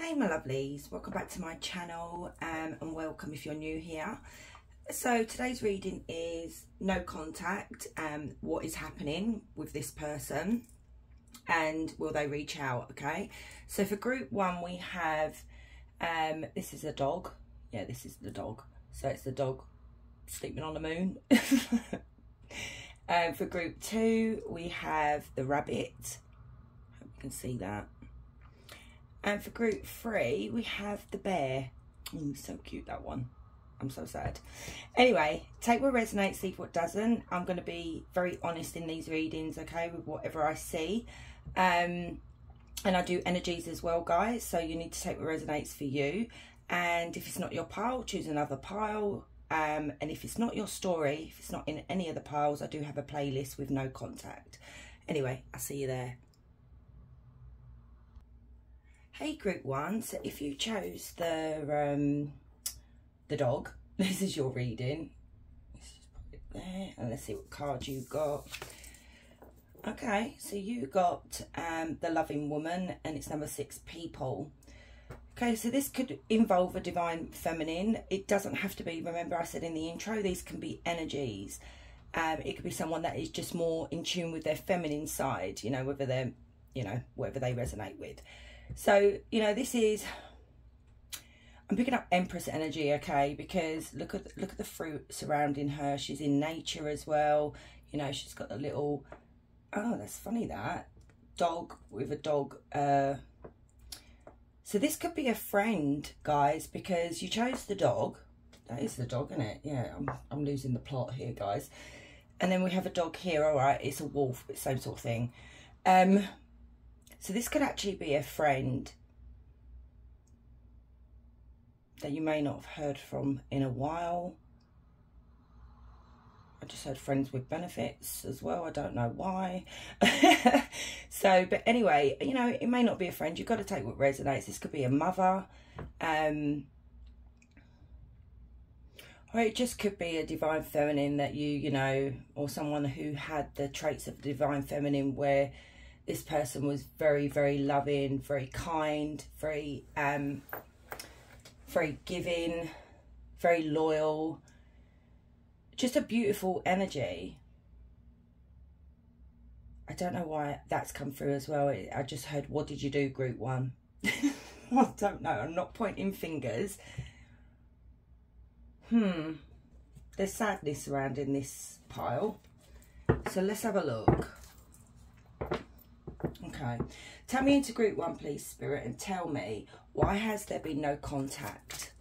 Hey my lovelies, welcome back to my channel um, and welcome if you're new here. So today's reading is no contact, um, what is happening with this person and will they reach out, okay? So for group one we have, um, this is a dog, yeah this is the dog, so it's the dog sleeping on the moon. um, for group two we have the rabbit, hope you can see that and for group three, we have the bear. Oh, so cute, that one. I'm so sad. Anyway, take what resonates, leave what doesn't. I'm going to be very honest in these readings, okay, with whatever I see. Um, and I do energies as well, guys. So you need to take what resonates for you. And if it's not your pile, choose another pile. Um, and if it's not your story, if it's not in any of the piles, I do have a playlist with no contact. Anyway, I'll see you there. Hey group one, so if you chose the um, the dog, this is your reading. Let's just put it there and let's see what card you got. Okay, so you got um, the loving woman and it's number six people. Okay, so this could involve a divine feminine. It doesn't have to be, remember I said in the intro, these can be energies. Um, it could be someone that is just more in tune with their feminine side, you know, whether they're, you know, whatever they resonate with. So, you know, this is, I'm picking up Empress energy, okay, because look at, look at the fruit surrounding her. She's in nature as well. You know, she's got a little, oh, that's funny that, dog with a dog, uh, so this could be a friend, guys, because you chose the dog. That is the dog, isn't it? Yeah, I'm, I'm losing the plot here, guys. And then we have a dog here. All right, it's a wolf, same sort of thing. Um, so this could actually be a friend that you may not have heard from in a while. I just heard friends with benefits as well. I don't know why. so, but anyway, you know, it may not be a friend. You've got to take what resonates. This could be a mother. Um, or it just could be a divine feminine that you, you know, or someone who had the traits of divine feminine where this person was very, very loving, very kind, very, um, very giving, very loyal. Just a beautiful energy. I don't know why that's come through as well. I just heard, what did you do, group one? I don't know. I'm not pointing fingers. Hmm. There's sadness surrounding this pile. So let's have a look. Okay. Tell me into group one, please, Spirit, and tell me why has there been no contact?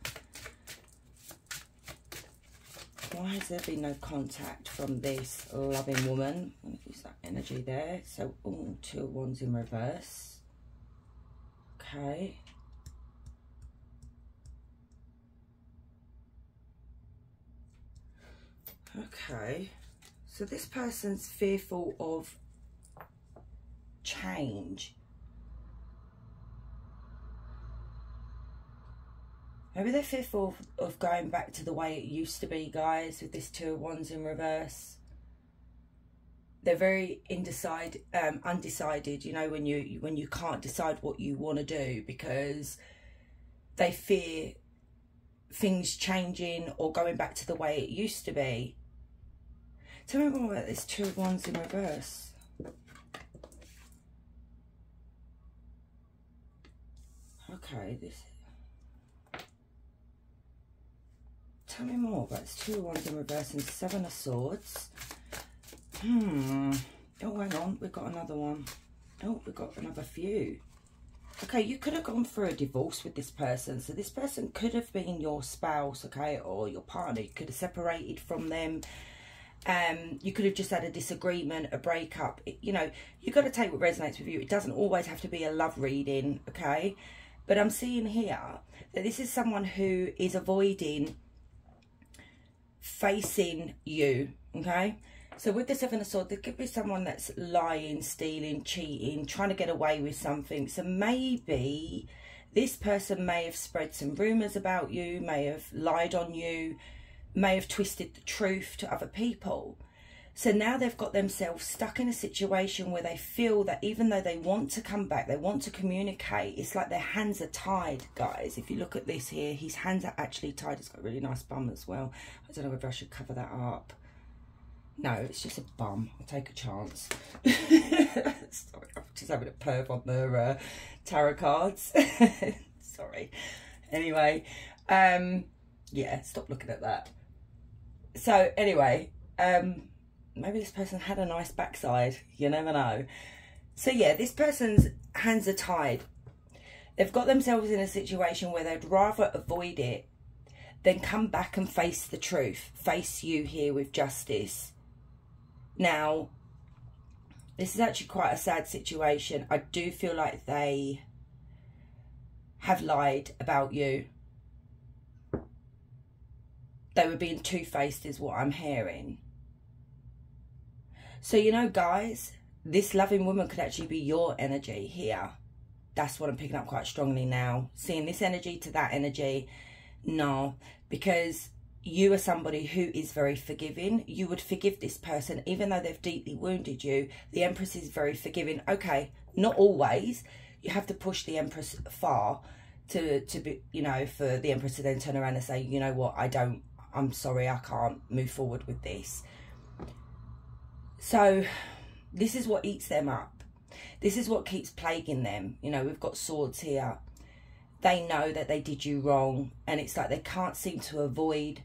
Why has there been no contact from this loving woman? Use that energy there. So, oh, two wands in reverse. Okay. Okay. So this person's fearful of change. Maybe they're fearful of, going back to the way it used to be, guys, with this two of wands in reverse. They're very indecide, um, undecided, you know, when you when you can't decide what you want to do because they fear things changing or going back to the way it used to be. Tell me more about this two of wands in reverse. Okay, this. Tell me more about this. Two wands in reverse and seven of swords. Hmm. Oh, hang on. We've got another one. Oh, we've got another few. Okay, you could have gone for a divorce with this person. So this person could have been your spouse, okay, or your partner. You could have separated from them. Um, you could have just had a disagreement, a breakup. It, you know, you've got to take what resonates with you. It doesn't always have to be a love reading, okay? But I'm seeing here that this is someone who is avoiding facing you, okay? So with the Seven of Swords, there could be someone that's lying, stealing, cheating, trying to get away with something. So maybe this person may have spread some rumours about you, may have lied on you, may have twisted the truth to other people. So now they've got themselves stuck in a situation where they feel that even though they want to come back, they want to communicate, it's like their hands are tied, guys. If you look at this here, his hands are actually tied. It's got a really nice bum as well. I don't know whether I should cover that up. No, it's just a bum. I'll take a chance. Sorry, I'm just having a perv on the uh, tarot cards. Sorry. Anyway, um, yeah, stop looking at that. So anyway, um, maybe this person had a nice backside. You never know. So yeah, this person's hands are tied. They've got themselves in a situation where they'd rather avoid it than come back and face the truth. Face you here with justice. Now, this is actually quite a sad situation. I do feel like they have lied about you. They were being two-faced is what I'm hearing. So, you know, guys, this loving woman could actually be your energy here. That's what I'm picking up quite strongly now. Seeing this energy to that energy, no. Because you are somebody who is very forgiving. You would forgive this person, even though they've deeply wounded you. The Empress is very forgiving. Okay, not always. You have to push the Empress far to, to be, you know, for the Empress to then turn around and say, you know what, I don't, I'm sorry, I can't move forward with this. So this is what eats them up. This is what keeps plaguing them. You know, we've got swords here. They know that they did you wrong and it's like they can't seem to avoid,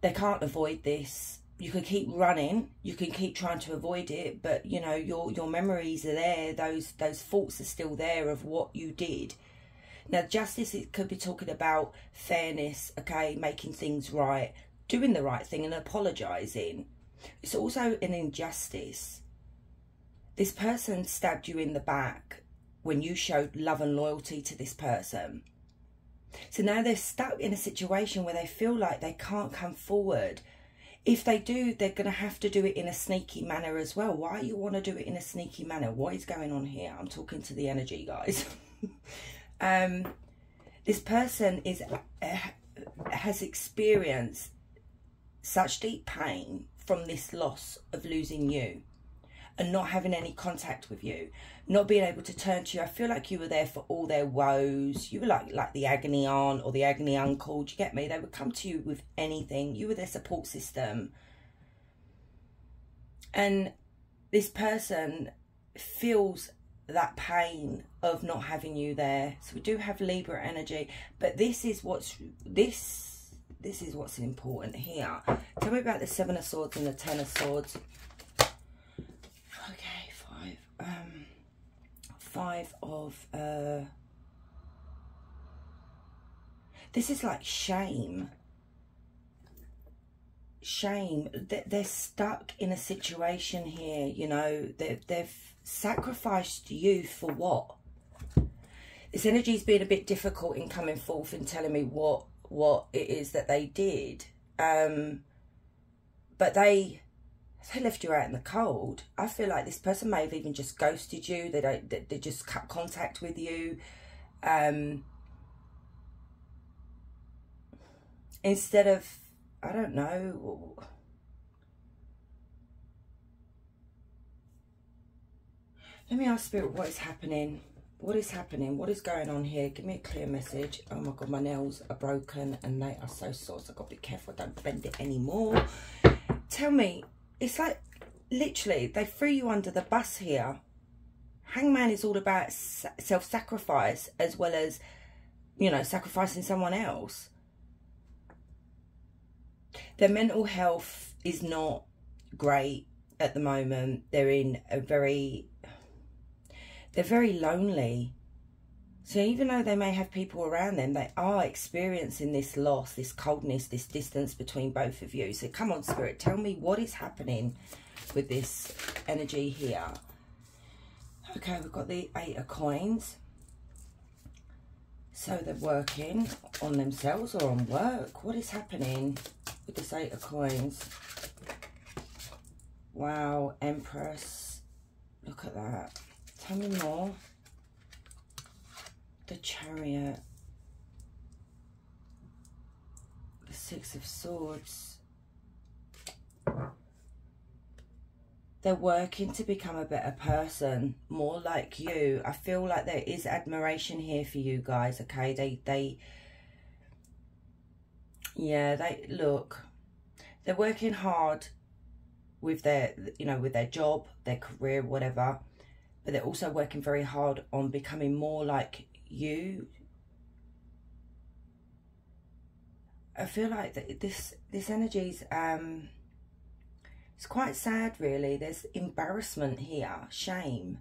they can't avoid this. You can keep running, you can keep trying to avoid it, but you know, your, your memories are there. Those, those faults are still there of what you did. Now, justice, it could be talking about fairness, okay, making things right, doing the right thing and apologising it's also an injustice. This person stabbed you in the back when you showed love and loyalty to this person. So now they're stuck in a situation where they feel like they can't come forward. If they do, they're going to have to do it in a sneaky manner as well. Why you want to do it in a sneaky manner? What is going on here? I'm talking to the energy, guys. um, this person is uh, has experienced such deep pain from this loss of losing you and not having any contact with you, not being able to turn to you. I feel like you were there for all their woes. You were like like the agony aunt or the agony uncle. Do you get me? They would come to you with anything. You were their support system. And this person feels that pain of not having you there. So we do have Libra energy, but this is what's this this is what's important here. Tell me about the Seven of Swords and the Ten of Swords. Okay, five. Um, five of... Uh, this is like shame. Shame. They're stuck in a situation here, you know. They've, they've sacrificed you for what? This energy's been a bit difficult in coming forth and telling me what what it is that they did. Um, but they they left you out in the cold. I feel like this person may have even just ghosted you. They don't. They, they just cut contact with you. Um, instead of, I don't know. Let me ask Spirit what is happening what is happening? What is going on here? Give me a clear message. Oh my God, my nails are broken and they are so sore. So I've got to be careful I don't bend it anymore. Tell me, it's like literally they threw you under the bus here. Hangman is all about self-sacrifice as well as, you know, sacrificing someone else. Their mental health is not great at the moment. They're in a very they're very lonely. So even though they may have people around them, they are experiencing this loss, this coldness, this distance between both of you. So come on, Spirit, tell me what is happening with this energy here. Okay, we've got the Eight of Coins. So they're working on themselves or on work. What is happening with this Eight of Coins? Wow, Empress. Look at that. Tell me more. The Chariot. The Six of Swords. they're working to become a better person, more like you. I feel like there is admiration here for you guys, okay? They, they, yeah, they, look, they're working hard with their, you know, with their job, their career, whatever. But they're also working very hard on becoming more like you. I feel like that this, this energy's, um, it's quite sad, really. There's embarrassment here, shame.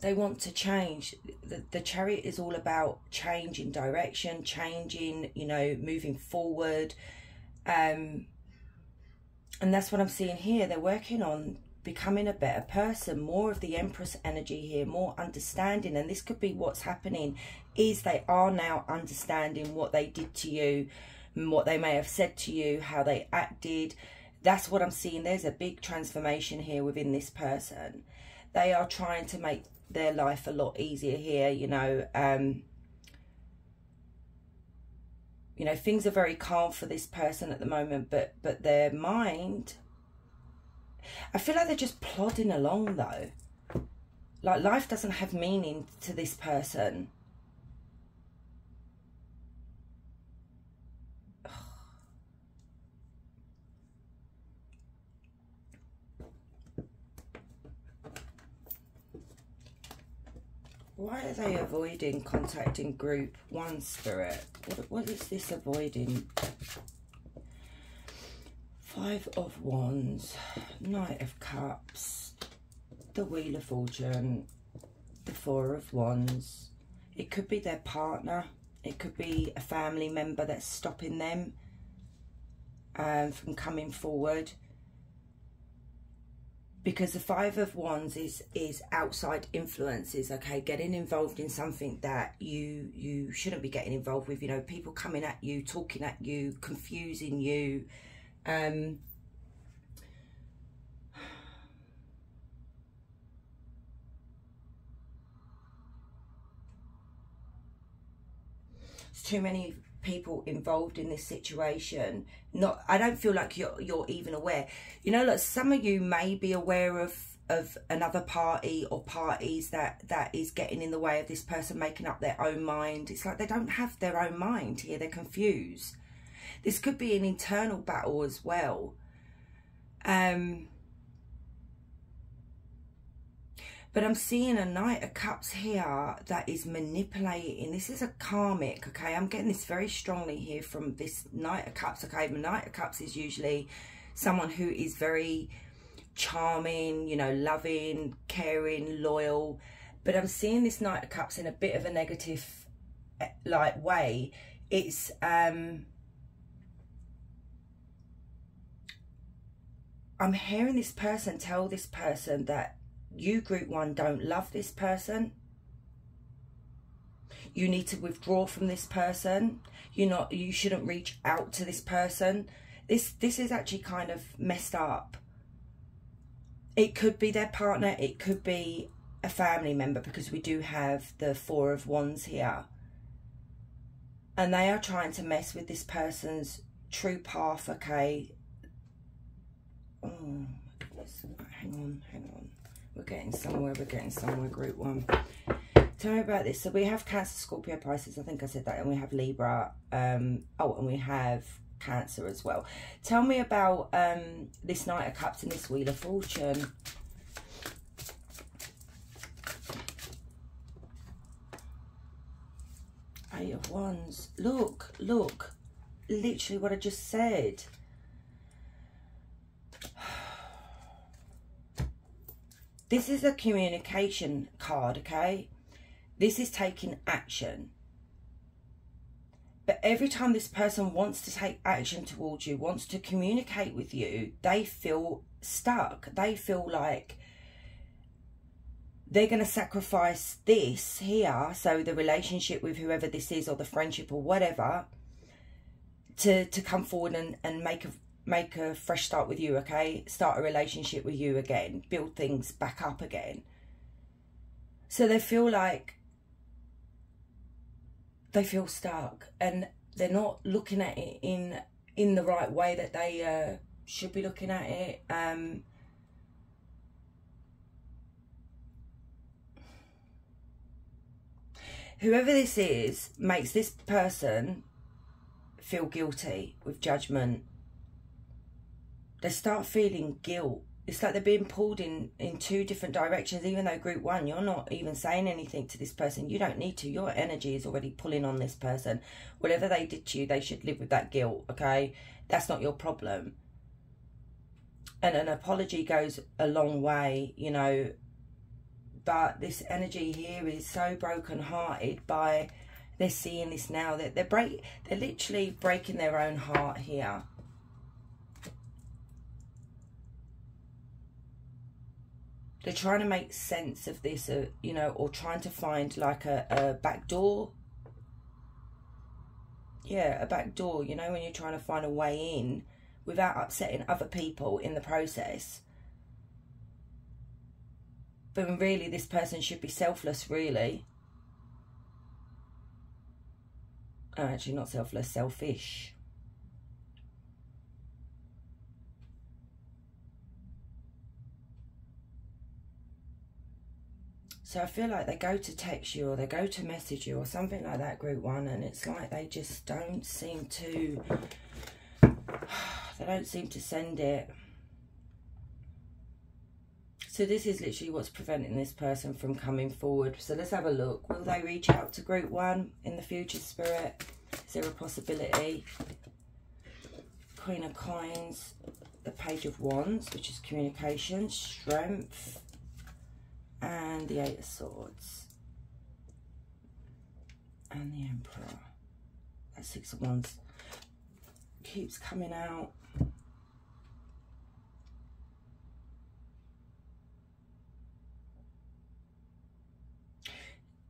They want to change. The, the chariot is all about changing direction, changing, you know, moving forward. Um, and that's what I'm seeing here. They're working on becoming a better person, more of the Empress energy here, more understanding. And this could be what's happening is they are now understanding what they did to you, what they may have said to you, how they acted. That's what I'm seeing. There's a big transformation here within this person. They are trying to make their life a lot easier here, you know. Um, you know, things are very calm for this person at the moment, but but their mind I feel like they're just plodding along though. Like life doesn't have meaning to this person. Why are they avoiding contacting group one spirit? What, what is this avoiding? Five of Wands, Knight of Cups, the Wheel of Fortune, the Four of Wands. It could be their partner. It could be a family member that's stopping them um, from coming forward. Because the Five of Wands is is outside influences, okay? Getting involved in something that you you shouldn't be getting involved with. You know, people coming at you, talking at you, confusing you, um, there's too many people involved in this situation not i don't feel like you're you're even aware. You know like some of you may be aware of of another party or parties that that is getting in the way of this person making up their own mind. It's like they don't have their own mind here. They're confused. This could be an internal battle as well. Um, but I'm seeing a Knight of Cups here that is manipulating. This is a karmic, okay? I'm getting this very strongly here from this Knight of Cups, okay? The Knight of Cups is usually someone who is very charming, you know, loving, caring, loyal. But I'm seeing this Knight of Cups in a bit of a negative, eh, like, way. It's, um, I'm hearing this person tell this person that you, group one, don't love this person. You need to withdraw from this person. You're not, you shouldn't reach out to this person. This, this is actually kind of messed up. It could be their partner. It could be a family member because we do have the four of wands here. And they are trying to mess with this person's true path, okay? Oh, hang on, hang on. We're getting somewhere, we're getting somewhere, group one. Tell me about this. So we have Cancer, Scorpio, Pisces. I think I said that. And we have Libra. Um, oh, and we have Cancer as well. Tell me about um, this Knight of Cups and this Wheel of Fortune. Eight of Wands. Look, look. Literally what I just said. This is a communication card, okay? This is taking action. But every time this person wants to take action towards you, wants to communicate with you, they feel stuck. They feel like they're going to sacrifice this here, so the relationship with whoever this is or the friendship or whatever, to, to come forward and, and make a make a fresh start with you, okay? Start a relationship with you again, build things back up again. So they feel like they feel stuck. And they're not looking at it in in the right way that they uh, should be looking at it. Um, whoever this is makes this person feel guilty with judgment. They start feeling guilt. It's like they're being pulled in, in two different directions, even though group one, you're not even saying anything to this person. You don't need to. Your energy is already pulling on this person. Whatever they did to you, they should live with that guilt, okay? That's not your problem. And an apology goes a long way, you know, but this energy here is so broken hearted by they're seeing this now that they're break they're literally breaking their own heart here they're trying to make sense of this uh, you know or trying to find like a, a back door. Yeah a back door you know when you're trying to find a way in without upsetting other people in the process. But really this person should be selfless really. Oh, actually not selfless selfish So I feel like they go to text you or they go to message you or something like that, group one, and it's like they just don't seem to, they don't seem to send it. So this is literally what's preventing this person from coming forward. So let's have a look. Will they reach out to group one in the future, Spirit? Is there a possibility? Queen of Coins, the Page of Wands, which is communication, strength, and the Eight of Swords. And the Emperor. That Six of Wands keeps coming out.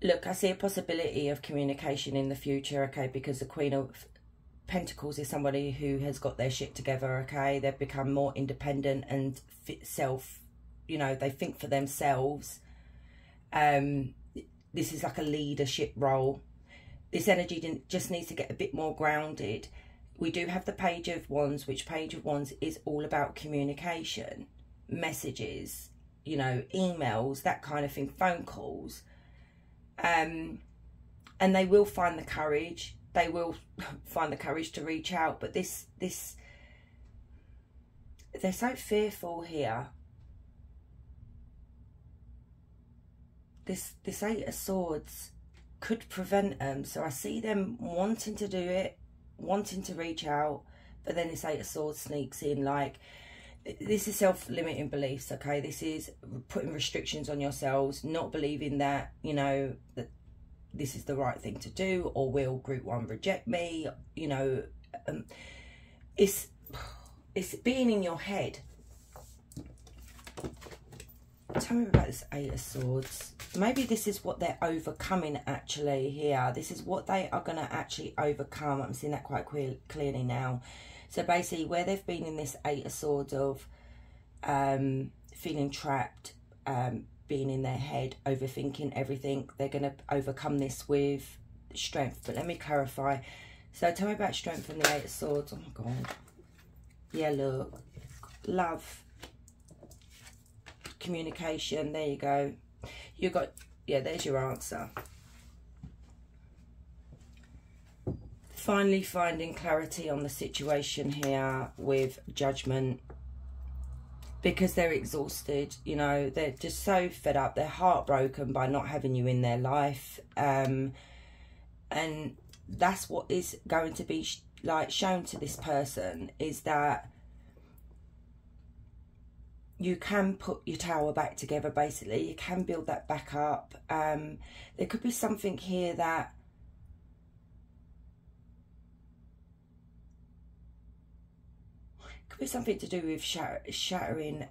look, I see a possibility of communication in the future, okay, because the Queen of Pentacles is somebody who has got their shit together, okay? They've become more independent and self, you know, they think for themselves. Um, this is like a leadership role. This energy didn't just needs to get a bit more grounded. We do have the Page of Wands, which Page of Wands is all about communication, messages, you know, emails, that kind of thing, phone calls um, and they will find the courage. They will find the courage to reach out. But this, this, they're so fearful here. This, this Eight of Swords could prevent them. So I see them wanting to do it, wanting to reach out, but then this Eight of Swords sneaks in like, this is self-limiting beliefs okay this is putting restrictions on yourselves not believing that you know that this is the right thing to do or will group one reject me you know um, it's it's being in your head tell me about this eight of swords maybe this is what they're overcoming actually here this is what they are going to actually overcome i'm seeing that quite clear, clearly now so basically, where they've been in this Eight of Swords of um, feeling trapped, um, being in their head, overthinking everything, they're going to overcome this with strength. But let me clarify. So tell me about strength and the Eight of Swords. Oh my God. Yeah, look. Love. Communication. There you go. You got, yeah, there's your answer. finally finding clarity on the situation here with judgment because they're exhausted you know they're just so fed up they're heartbroken by not having you in their life um, and that's what is going to be like shown to this person is that you can put your tower back together basically you can build that back up um, there could be something here that could be something to do with shatter, shattering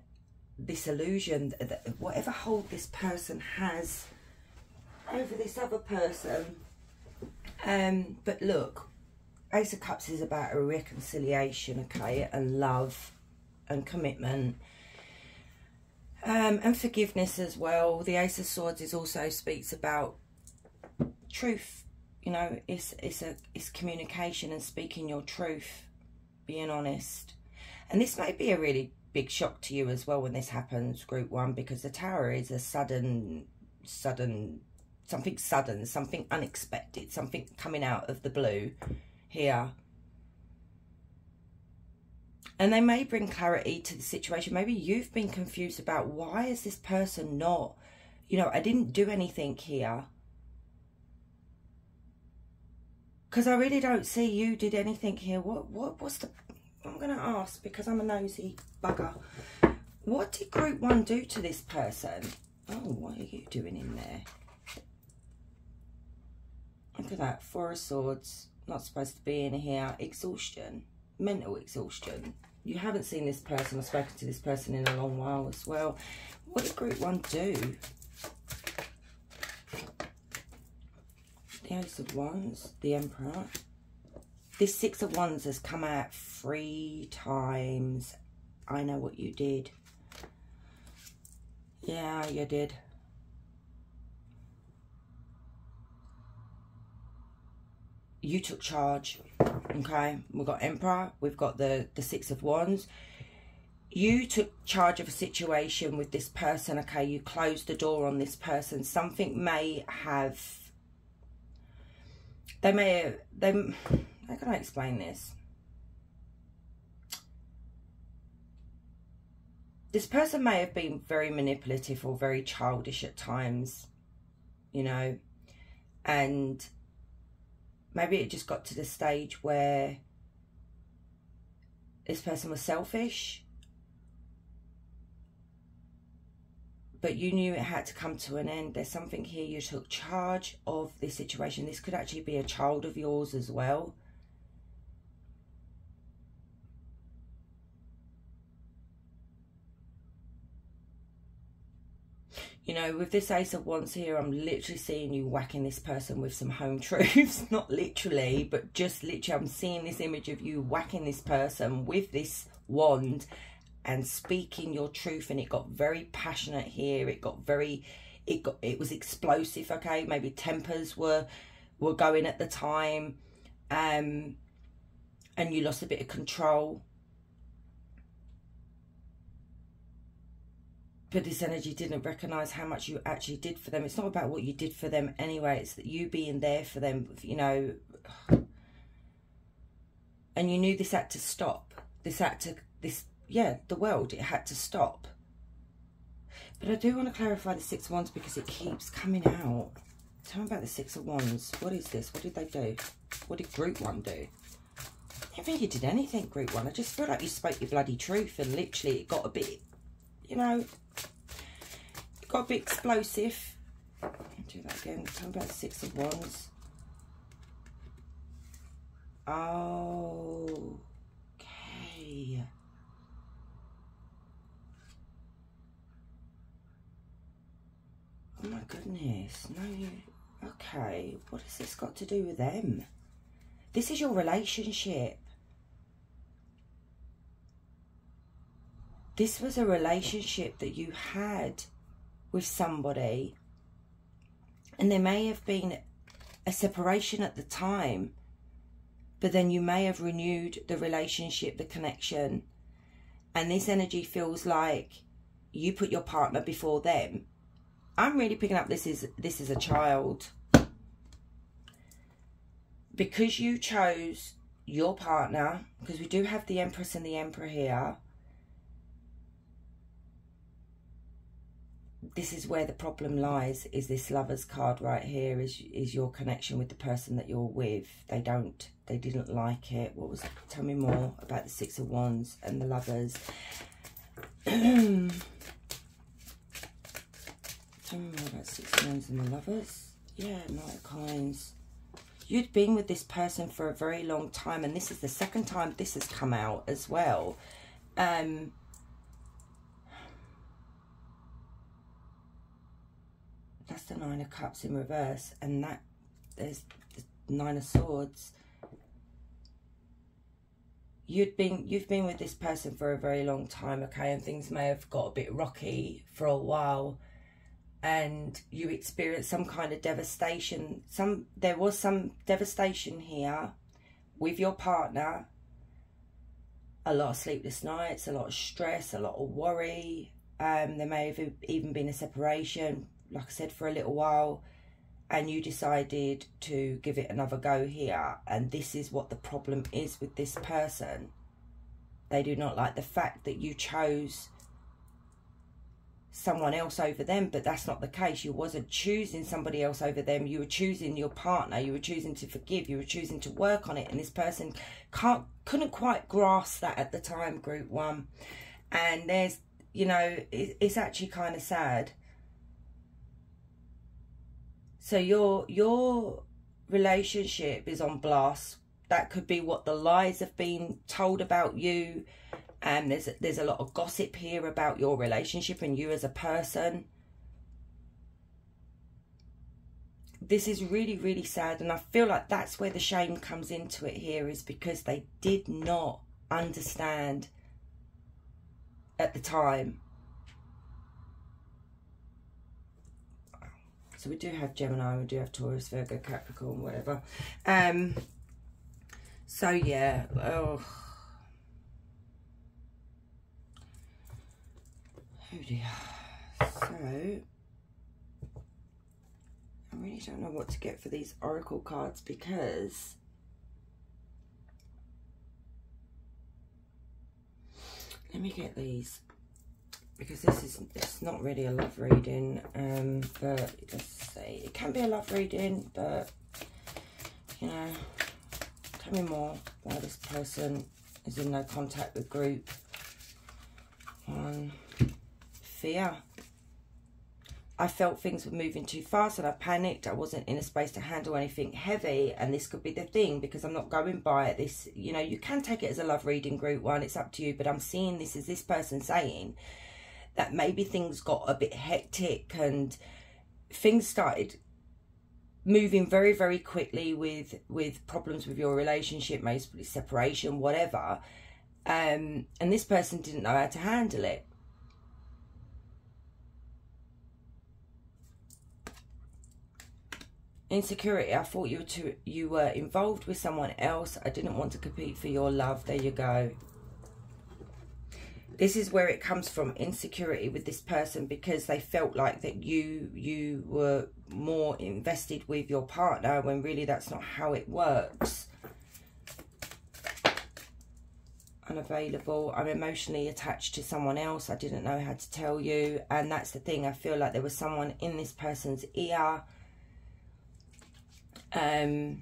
this illusion, that whatever hold this person has over this other person. Um, but look, Ace of Cups is about a reconciliation, okay, and love and commitment. Um, and forgiveness as well. The Ace of Swords is also speaks about truth, You know, it's it's a it's communication and speaking your truth, being honest. And this may be a really big shock to you as well when this happens, group one, because the tower is a sudden sudden something sudden, something unexpected, something coming out of the blue here. And they may bring clarity to the situation. Maybe you've been confused about why is this person not, you know, I didn't do anything here. Because I really don't see you did anything here. What, what, what's the, I'm going to ask because I'm a nosy bugger. What did group one do to this person? Oh, what are you doing in there? Look at that. Four of Swords. Not supposed to be in here. Exhaustion. Mental exhaustion. You haven't seen this person or spoken to this person in a long while as well. What did group one do? The Ace of Wands. The Emperor. This Six of Wands has come out three times. I know what you did. Yeah, you did. you took charge okay? We've got emperor we've got the the six of wands. You took charge of a situation with this person okay? You closed the door on this person. Something may have they may have they how can i explain this? This person may have been very manipulative or very childish at times you know? And maybe it just got to the stage where this person was selfish. But you knew it had to come to an end. There's something here you took charge of this situation. This could actually be a child of yours as well you know, with this Ace of Wands here, I'm literally seeing you whacking this person with some home truths. Not literally, but just literally, I'm seeing this image of you whacking this person with this wand and speaking your truth. And it got very passionate here. It got very, it got, it was explosive, okay? Maybe tempers were, were going at the time. Um, and you lost a bit of control but this energy didn't recognize how much you actually did for them. It's not about what you did for them anyway. It's that you being there for them, you know. And you knew this had to stop. This had to, this, yeah, the world, it had to stop. But I do want to clarify the Six of Wands because it keeps coming out. Tell me about the Six of Wands. What is this? What did they do? What did Group 1 do? I you did anything, Group 1. I just feel like you spoke your bloody truth and literally it got a bit, you know, got a bit explosive. Do that again. Tell about six of wands. Oh, okay. Oh my goodness. No, you... Okay. What has this got to do with them? This is your relationship. This was a relationship that you had with somebody and there may have been a separation at the time but then you may have renewed the relationship the connection. And this energy feels like you put your partner before them. I'm really picking up this is this is a child. Because you chose your partner because we do have the empress and the emperor here this is where the problem lies is this lover's card right here is is your connection with the person that you're with. They don't they didn't like it. What was tell me more about the six of wands and the lovers. Tell me more about six of wands and the lovers. Yeah knight of coins. You'd been with this person for a very long time and this is the second time this has come out as well. Um that's the nine of cups in reverse and that there's the nine of swords. You'd been you've been with this person for a very long time okay and things may have got a bit rocky for a while and you experienced some kind of devastation. Some there was some devastation here with your partner. A lot of sleepless nights a lot of stress a lot of worry. Um, there may have even been a separation like i said for a little while and you decided to give it another go here and this is what the problem is with this person. They do not like the fact that you chose someone else over them but that's not the case. You wasn't choosing somebody else over them. You were choosing your partner. You were choosing to forgive. You were choosing to work on it and this person can't couldn't quite grasp that at the time group one. And there's you know it, it's actually kind of sad so your your relationship is on blast. That could be what the lies have been told about you. And um, there's there's a lot of gossip here about your relationship and you as a person. This is really really sad and i feel like that's where the shame comes into it here is because they did not understand at the time so we do have gemini we do have taurus virgo capricorn whatever. Um so yeah oh. Oh dear. So, I really don't know what to get for these oracle cards because let me get these because this is it's not really a love reading um but let's see it can be a love reading but you know tell me more why this person is in no contact with group one fear. I felt things were moving too fast and I panicked. I wasn't in a space to handle anything heavy. And this could be the thing because I'm not going by it. This, you know, you can take it as a love reading group one. It's up to you. But I'm seeing this as this person saying that maybe things got a bit hectic and things started moving very, very quickly with, with problems with your relationship, maybe separation, whatever. Um, and this person didn't know how to handle it. Insecurity. I thought you were too, you were involved with someone else. I didn't want to compete for your love. There you go this is where it comes from insecurity with this person because they felt like that you you were more invested with your partner when really that's not how it works. Unavailable i'm emotionally attached to someone else i didn't know how to tell you. And that's the thing i feel like there was someone in this person's ear. Um,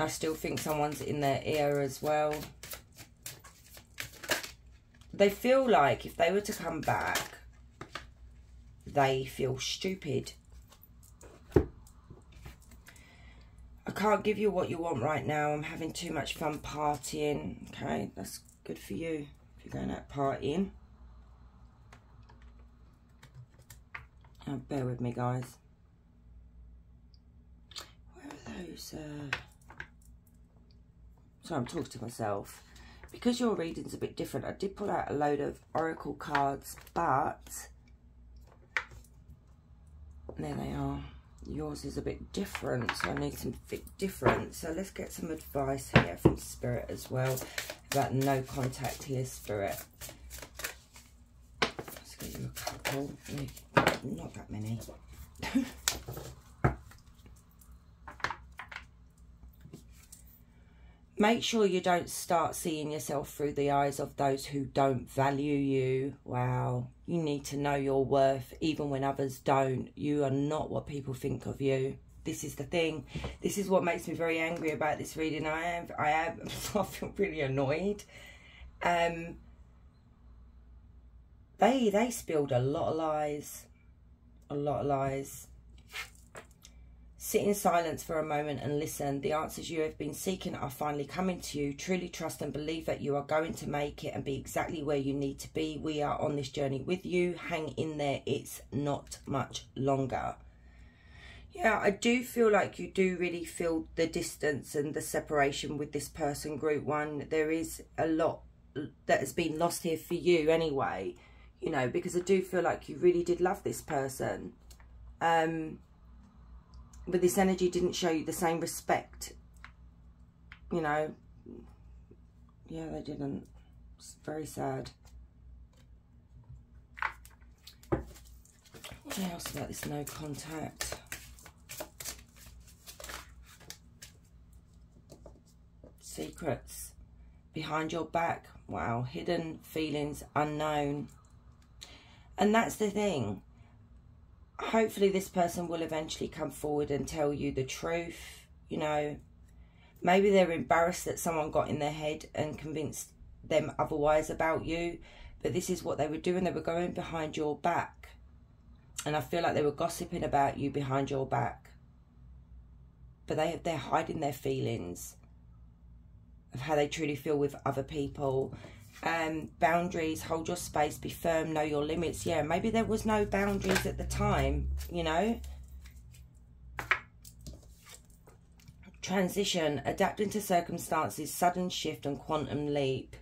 I still think someone's in their ear as well. They feel like if they were to come back, they feel stupid. I can't give you what you want right now. I'm having too much fun partying. Okay, that's good for you if you're going out partying. Oh, bear with me, guys Where are those, uh... So I'm talking to myself. Because your reading's a bit different, I did pull out a load of Oracle cards, but... There they are. Yours is a bit different, so I need something different. So let's get some advice here from Spirit as well about no contact here, Spirit. Let's get you a couple. Not that many. make sure you don't start seeing yourself through the eyes of those who don't value you. Wow. You need to know your worth even when others don't. You are not what people think of you. This is the thing. This is what makes me very angry about this reading. I am, I am, I feel really annoyed. Um, they, they spilled a lot of lies. A lot of lies. Sit in silence for a moment and listen. The answers you have been seeking are finally coming to you. Truly trust and believe that you are going to make it and be exactly where you need to be. We are on this journey with you. Hang in there. It's not much longer. Yeah, I do feel like you do really feel the distance and the separation with this person, group one. There is a lot that has been lost here for you anyway you know, because I do feel like you really did love this person. Um, but this energy didn't show you the same respect. You know, yeah, they didn't. It's very sad. What else about this no contact? Secrets. Behind your back. Wow. Hidden feelings unknown. And that's the thing. Hopefully this person will eventually come forward and tell you the truth. You know, maybe they're embarrassed that someone got in their head and convinced them otherwise about you. But this is what they were doing. They were going behind your back. And I feel like they were gossiping about you behind your back. But they, they're hiding their feelings of how they truly feel with other people um, boundaries, hold your space, be firm, know your limits. Yeah, maybe there was no boundaries at the time, you know. Transition, adapting to circumstances, sudden shift and quantum leap.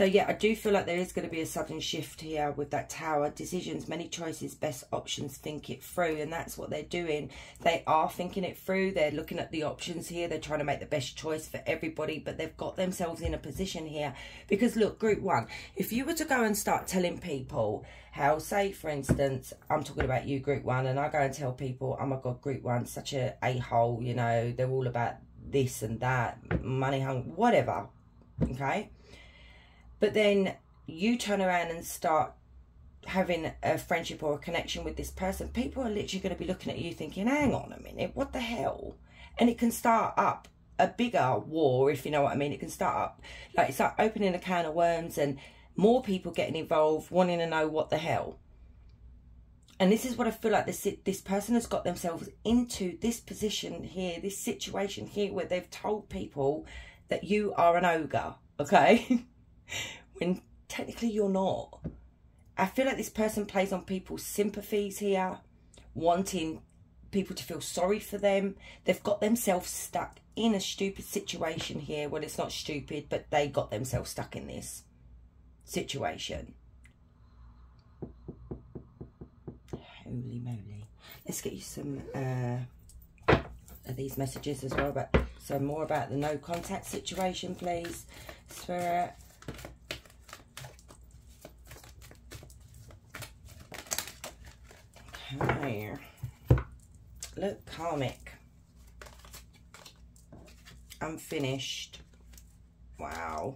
So yeah, I do feel like there is going to be a sudden shift here with that tower. Decisions, many choices, best options, think it through. And that's what they're doing. They are thinking it through. They're looking at the options here. They're trying to make the best choice for everybody. But they've got themselves in a position here. Because look, group one, if you were to go and start telling people how, say, for instance, I'm talking about you, group one, and I go and tell people, oh my God, group one, such a a-hole, you know, they're all about this and that, money hung, whatever, okay? But then you turn around and start having a friendship or a connection with this person, people are literally going to be looking at you thinking, hang on a minute, what the hell? And it can start up a bigger war, if you know what I mean. It can start up, like, it's like opening a can of worms and more people getting involved, wanting to know what the hell. And this is what I feel like this this person has got themselves into this position here, this situation here, where they've told people that you are an ogre, okay? when technically you're not. I feel like this person plays on people's sympathies here, wanting people to feel sorry for them. They've got themselves stuck in a stupid situation here. Well, it's not stupid, but they got themselves stuck in this situation. Holy moly. Let's get you some uh, of these messages as well. But so more about the no contact situation, please. Spirit. Okay. Look, karmic. finished. Wow.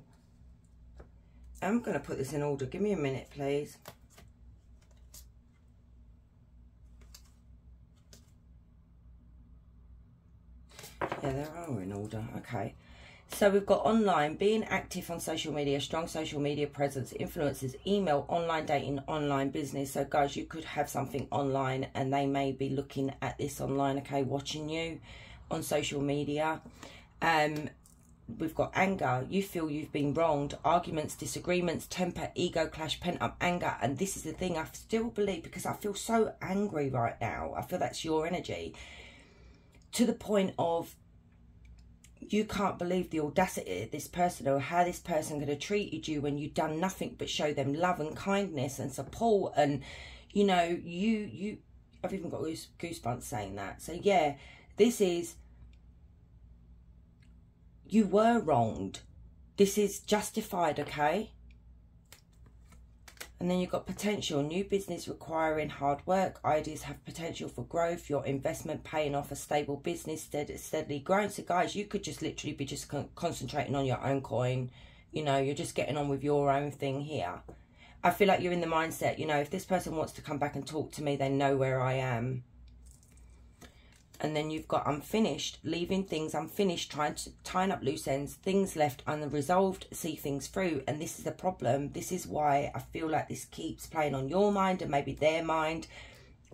I'm going to put this in order. Give me a minute, please. Yeah, they are in order. Okay. So we've got online, being active on social media, strong social media presence, influences, email, online dating, online business. So guys, you could have something online and they may be looking at this online, okay, watching you on social media. Um, we've got anger. You feel you've been wronged. Arguments, disagreements, temper, ego clash, pent up anger. And this is the thing I still believe because I feel so angry right now. I feel that's your energy. To the point of you can't believe the audacity of this person or how this person could have treated you when you've done nothing but show them love and kindness and support and you know you you i've even got goosebumps saying that. So yeah this is you were wronged. This is justified okay and then you've got potential, new business requiring hard work. Ideas have potential for growth. Your investment paying off a stable business, steady, steadily growing. So guys, you could just literally be just con concentrating on your own coin. You know, you're just getting on with your own thing here. I feel like you're in the mindset, you know, if this person wants to come back and talk to me, they know where I am and then you've got unfinished, leaving things unfinished, trying to tying up loose ends, things left unresolved, see things through. And this is the problem. This is why I feel like this keeps playing on your mind and maybe their mind,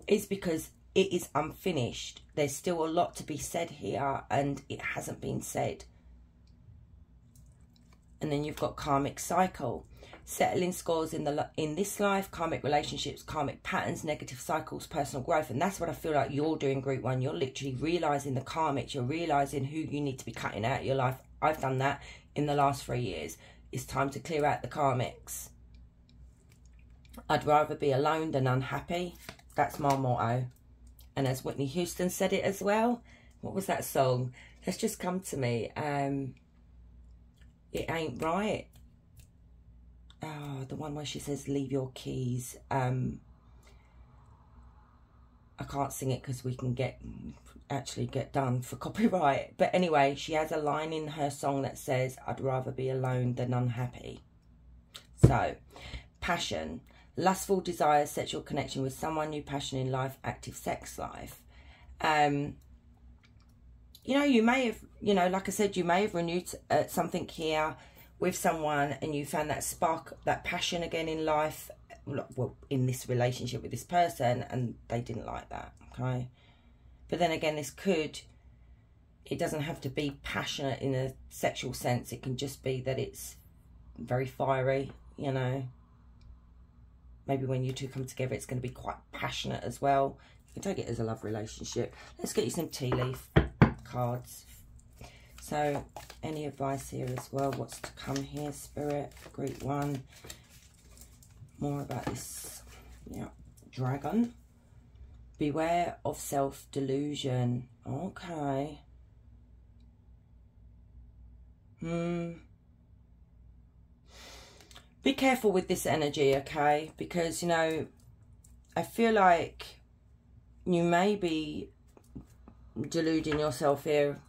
is because it is unfinished. There's still a lot to be said here, and it hasn't been said. And then you've got karmic cycle settling scores in the in this life, karmic relationships, karmic patterns, negative cycles, personal growth, and that's what I feel like you're doing. Group one, you're literally realizing the karmics. You're realizing who you need to be cutting out your life. I've done that in the last three years. It's time to clear out the karmics. I'd rather be alone than unhappy. That's my motto. And as Whitney Houston said it as well, what was that song? Has just come to me. Um, it ain't right. Oh, the one where she says, leave your keys. Um, I can't sing it because we can get actually get done for copyright. But anyway, she has a line in her song that says, I'd rather be alone than unhappy. So, passion lustful desire, sexual connection with someone, new passion in life, active sex life. Um, you know, you may have, you know, like I said, you may have renewed uh, something here with someone and you found that spark, that passion again in life, well, in this relationship with this person, and they didn't like that, okay? But then again, this could, it doesn't have to be passionate in a sexual sense. It can just be that it's very fiery, you know, maybe when you two come together it's going to be quite passionate as well you can take it as a love relationship let's get you some tea leaf cards so any advice here as well? What's to come here spirit group one? More about this yeah dragon. Beware of self-delusion. Okay. Hmm. Be careful with this energy, okay? Because, you know, I feel like you may be deluding yourself here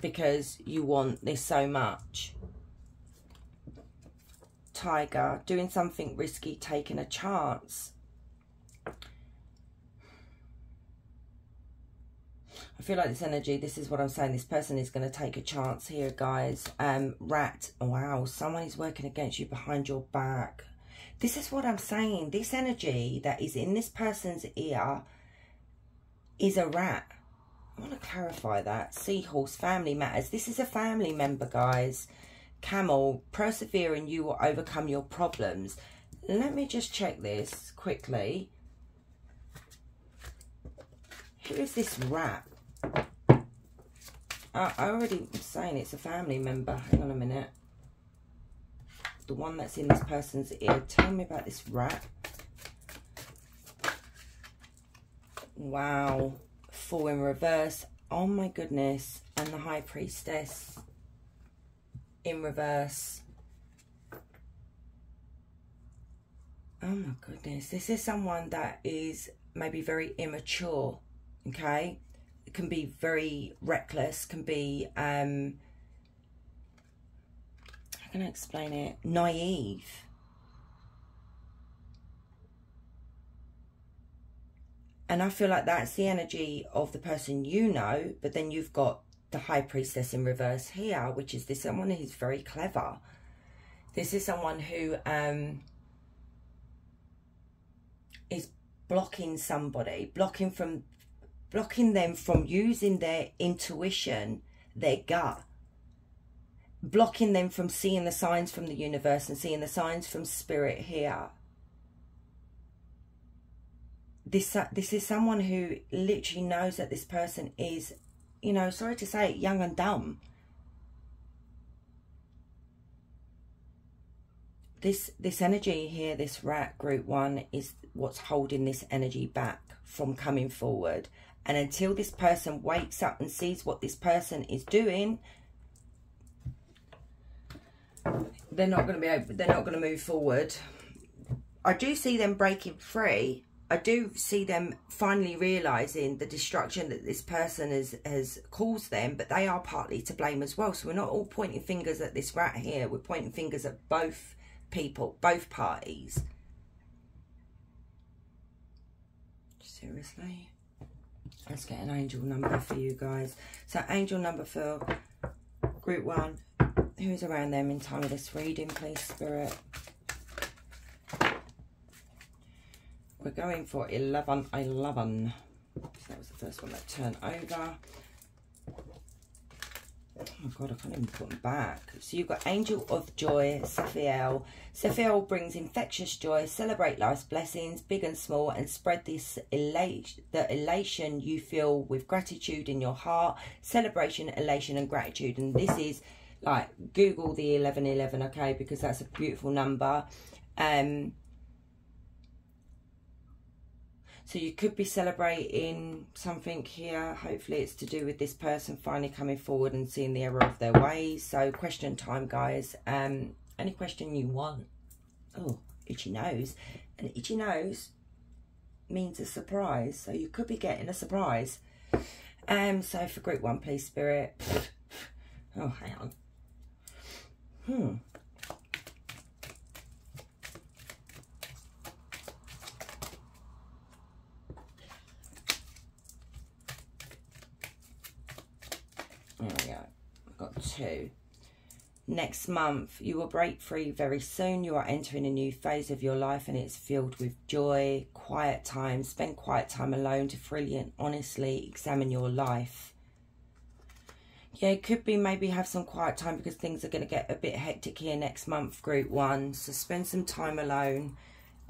because you want this so much. Tiger, doing something risky, taking a chance. I feel like this energy, this is what I'm saying, this person is going to take a chance here, guys. Um, rat, wow, someone is working against you behind your back. This is what I'm saying. This energy that is in this person's ear is a rat. I want to clarify that. Seahorse, family matters. This is a family member, guys. Camel, persevere and you will overcome your problems. Let me just check this quickly. Who is this rat? I, I already saying it's a family member. Hang on a minute. The one that's in this person's ear. Tell me about this rat. Wow. Fool in reverse. Oh my goodness. And the High Priestess in reverse. Oh my goodness. This is someone that is maybe very immature. Okay It can be very reckless, can be, um, how can I explain it? Naive. And I feel like that's the energy of the person you know, but then you've got the High Priestess in reverse here, which is this someone who's very clever. This is someone who um, is blocking somebody, blocking from blocking them from using their intuition, their gut, blocking them from seeing the signs from the universe and seeing the signs from spirit here. This, uh, this is someone who literally knows that this person is, you know, sorry to say, young and dumb. This, this energy here, this rat group one, is what's holding this energy back from coming forward and until this person wakes up and sees what this person is doing, they're not going to be able, they're not going to move forward. I do see them breaking free. I do see them finally realising the destruction that this person has, has caused them, but they are partly to blame as well. So we're not all pointing fingers at this rat here. We're pointing fingers at both people, both parties. Seriously? Let's get an angel number for you guys. So angel number for group one. Who's around them in time of this reading, please, Spirit? We're going for 11, 11. So that was the first one that turned over. Oh my god, I can't even put them back. So you've got Angel of Joy, Sephiel. Sephiel brings infectious joy, celebrate life's blessings, big and small, and spread this elation, the elation you feel with gratitude in your heart. Celebration, elation, and gratitude. And this is like Google the 1111, okay, because that's a beautiful number. Um, So you could be celebrating something here. Hopefully it's to do with this person finally coming forward and seeing the error of their ways. So question time, guys. Um, any question you want. Oh, itchy nose. An itchy nose means a surprise. So you could be getting a surprise. Um, so for group one, please, Spirit. Oh, hang on. Hmm. There we go. I've got two. Next month, you will break free very soon. You are entering a new phase of your life and it's filled with joy, quiet time. Spend quiet time alone to freely and honestly examine your life. Yeah, it could be maybe have some quiet time because things are going to get a bit hectic here next month, group one. So spend some time alone.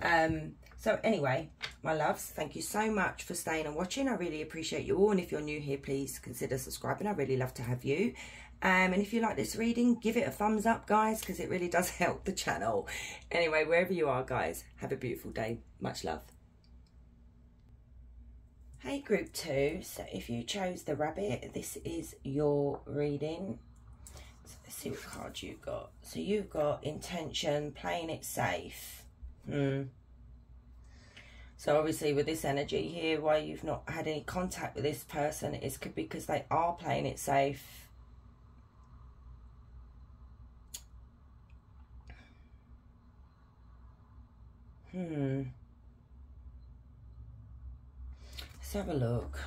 Um, so anyway, my loves, thank you so much for staying and watching. I really appreciate you all. And if you're new here, please consider subscribing. I really love to have you. Um, and if you like this reading, give it a thumbs up, guys, because it really does help the channel. Anyway, wherever you are, guys, have a beautiful day. Much love. Hey, group two. So if you chose the rabbit, this is your reading. So let's see what card you got. So you've got intention, playing it safe. Hmm. So obviously with this energy here, why you've not had any contact with this person is could because they are playing it safe. Hmm. Let's have a look.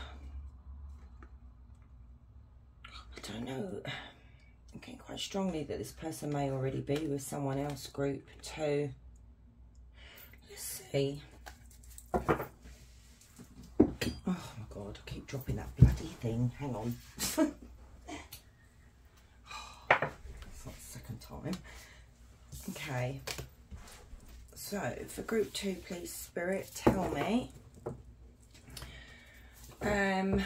I don't know. I'm getting quite strongly that this person may already be with someone else, group two. Let's see. Oh my god, I keep dropping that bloody thing. Hang on. It's not the second time. Okay. So, for group two, please, Spirit, tell me. Um,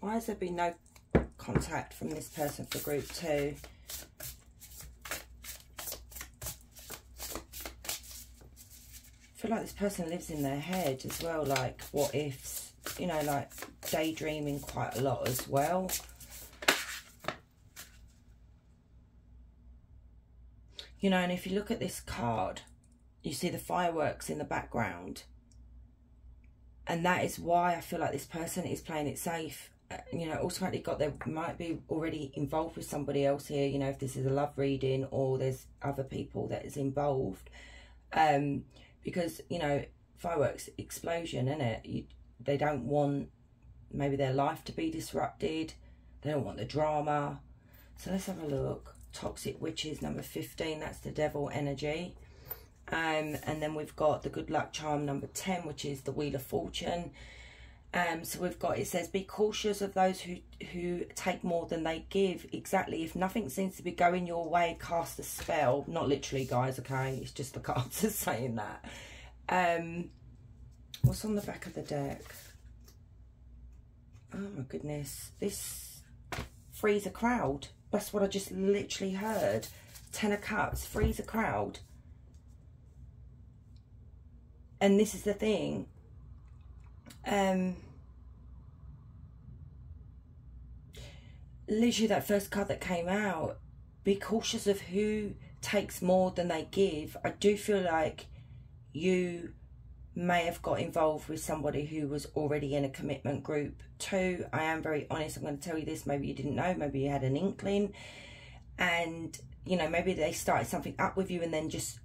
why has there been no contact from this person for group two? I feel like this person lives in their head as well, like what ifs, you know, like daydreaming quite a lot as well. You know, and if you look at this card, you see the fireworks in the background. And that is why I feel like this person is playing it safe. Uh, you know, automatically got there might be already involved with somebody else here, you know, if this is a love reading or there's other people that is involved. Um, because you know fireworks explosion in it you, they don't want maybe their life to be disrupted they don't want the drama so let's have a look toxic witches number 15 that's the devil energy. Um, and then we've got the good luck charm number 10 which is the wheel of fortune. Um, so we've got it says be cautious of those who who take more than they give. Exactly. If nothing seems to be going your way cast a spell. Not literally guys okay? It's just the cards are saying that. Um what's on the back of the deck? Oh my goodness. This frees a crowd that's what I just literally heard. Ten of cups frees a crowd. And this is the thing. Um literally that first card that came out be cautious of who takes more than they give. I do feel like you may have got involved with somebody who was already in a commitment group two. I am very honest i'm going to tell you this maybe you didn't know maybe you had an inkling. And you know maybe they started something up with you and then just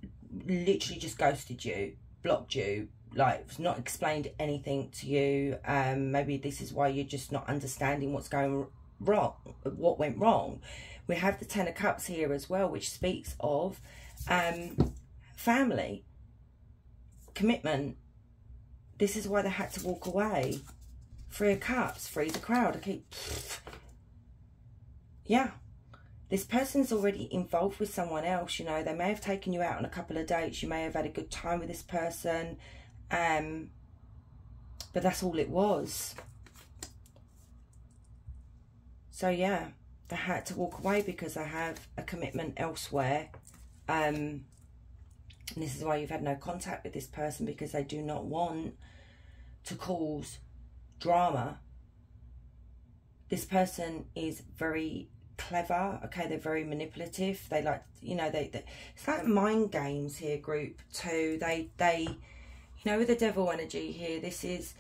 literally just ghosted you blocked you like not explained anything to you. Um maybe this is why you're just not understanding what's going wrong what went wrong. We have the ten of cups here as well which speaks of um family commitment this is why they had to walk away. Three of cups free the crowd. Keep yeah. This person's already involved with someone else you know. They may have taken you out on a couple of dates. You may have had a good time with this person. Um, but that's all it was. So yeah, They had to walk away because I have a commitment elsewhere. Um, And this is why you've had no contact with this person because they do not want to cause drama. This person is very clever. Okay, they're very manipulative. They like, you know, they, they it's like mind games here, group two. They they, you know, with the devil energy here, this is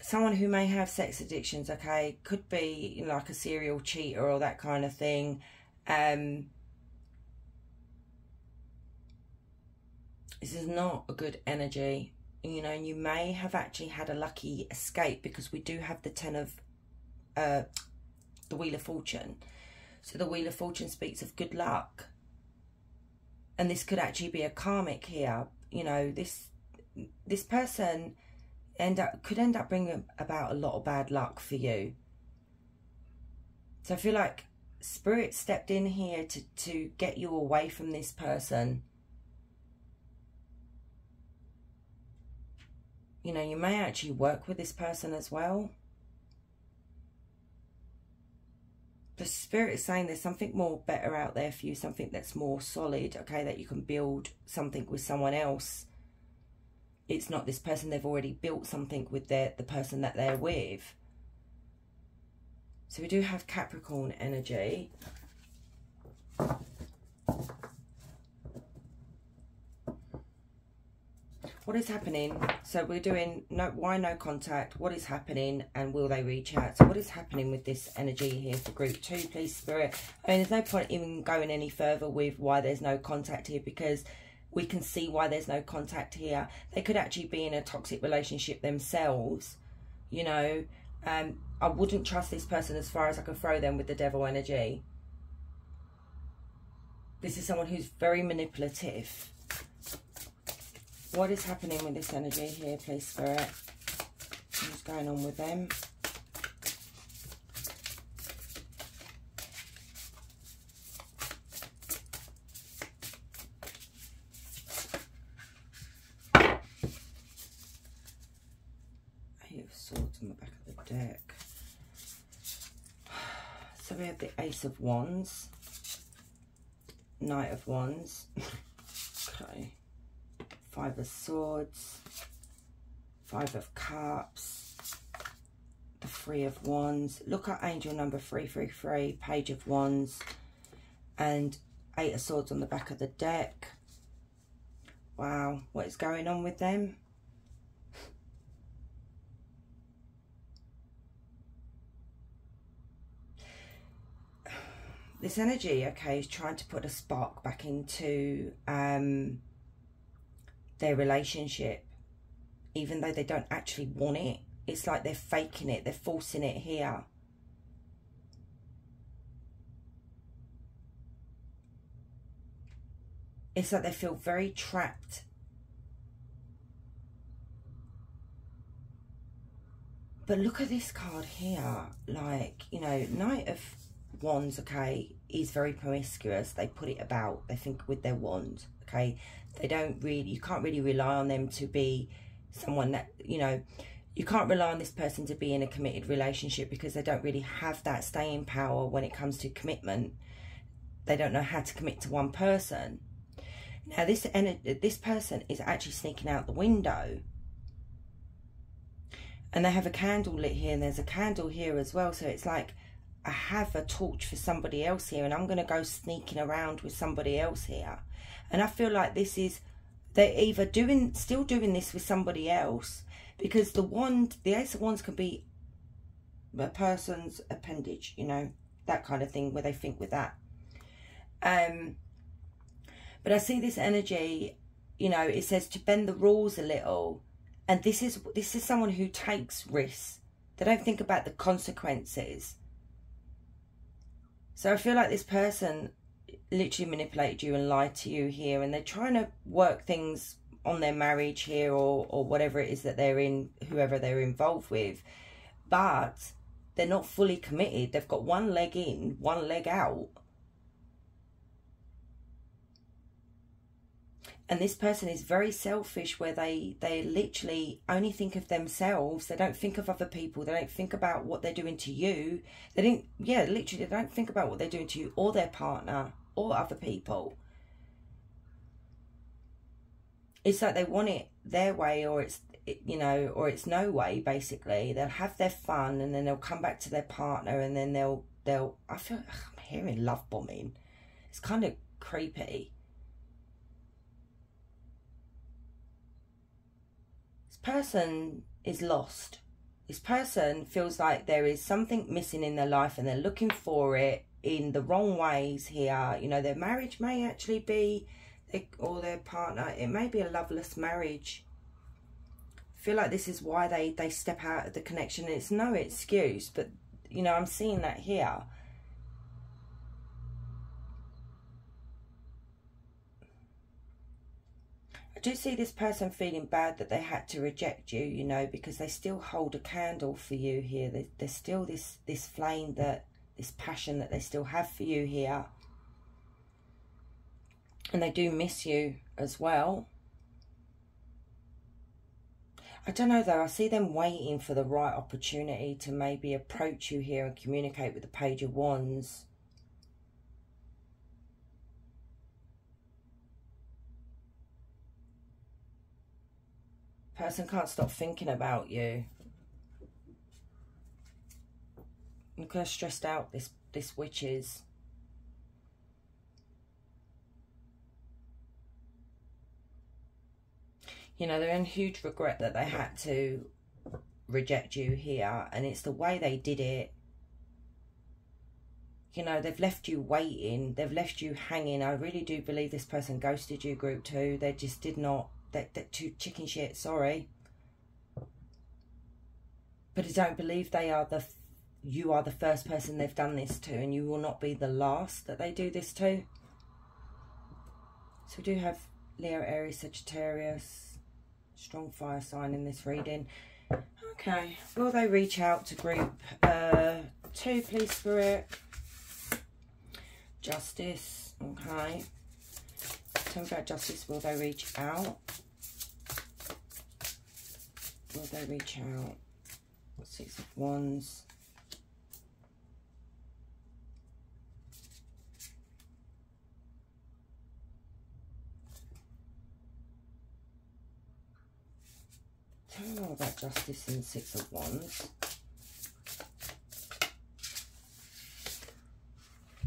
someone who may have sex addictions. Okay, could be you know, like a serial cheater or that kind of thing. Um, this is not a good energy you know you may have actually had a lucky escape because we do have the ten of uh the wheel of fortune. So the wheel of fortune speaks of good luck. And this could actually be a karmic here. You know this this person end up could end up bringing about a lot of bad luck for you. So i feel like spirit stepped in here to to get you away from this person you know, you may actually work with this person as well. The spirit is saying there's something more better out there for you, something that's more solid, okay, that you can build something with someone else. It's not this person, they've already built something with their, the person that they're with. So we do have Capricorn energy. What is happening? So we're doing no why no contact? What is happening? And will they reach out? So what is happening with this energy here for group two please spirit? I mean there's no point even going any further with why there's no contact here because we can see why there's no contact here. They could actually be in a toxic relationship themselves you know? Um i wouldn't trust this person as far as i can throw them with the devil energy. This is someone who's very manipulative what is happening with this energy here, please, Spirit? What's going on with them? Eight of Swords on the back of the deck. So we have the Ace of Wands, Knight of Wands. Five of Swords, Five of Cups, the Three of Wands. Look at Angel number 333, Page of Wands, and Eight of Swords on the back of the deck. Wow, what is going on with them? this energy, okay, is trying to put a spark back into um, their relationship, even though they don't actually want it. It's like they're faking it, they're forcing it here. It's like they feel very trapped. But look at this card here. Like, you know, Knight of Wands, okay, is very promiscuous. They put it about, they think with their wand, okay? they don't really you can't really rely on them to be someone that you know you can't rely on this person to be in a committed relationship because they don't really have that staying power when it comes to commitment. They don't know how to commit to one person. Now this this person is actually sneaking out the window. And they have a candle lit here and there's a candle here as well. So it's like I have a torch for somebody else here and I'm going to go sneaking around with somebody else here and I feel like this is, they're either doing, still doing this with somebody else because the wand, the ace of wands can be a person's appendage, you know, that kind of thing where they think with that. Um, but I see this energy, you know, it says to bend the rules a little. And this is this is someone who takes risks. They don't think about the consequences. So I feel like this person literally manipulated you and lied to you here and they're trying to work things on their marriage here or, or whatever it is that they're in, whoever they're involved with. But they're not fully committed. They've got one leg in, one leg out. And this person is very selfish where they, they literally only think of themselves. They don't think of other people. They don't think about what they're doing to you. They don't, yeah, literally, they don't think about what they're doing to you or their partner or other people. it's like they want it their way or it's you know or it's no way basically. They'll have their fun and then they'll come back to their partner and then they'll they'll i feel ugh, i'm hearing love bombing. It's kind of creepy. This person is lost. This person feels like there is something missing in their life and they're looking for it in the wrong ways here. You know their marriage may actually be or their partner it may be a loveless marriage. I feel like this is why they they step out of the connection. It's no excuse but you know i'm seeing that here. I do see this person feeling bad that they had to reject you, you know, because they still hold a candle for you here. There's still this, this flame that, this passion that they still have for you here and they do miss you as well. I don't know though, I see them waiting for the right opportunity to maybe approach you here and communicate with the Page of Wands. Person can't stop thinking about you. Look how stressed out this, this witch is. you know, they're in huge regret that they had to reject you here. And it's the way they did it. You know, they've left you waiting. They've left you hanging. I really do believe this person ghosted you, group two. They just did not. They're, too chicken shit. Sorry. But I don't believe they are the you are the first person they've done this to and you will not be the last that they do this to. So we do have Leo, Aries, Sagittarius, strong fire sign in this reading. Okay, will they reach out to group uh, two, please, Spirit? Justice, okay. Tell me about justice. Will they reach out? Will they reach out? Six of Wands. Justice and Six of Wands.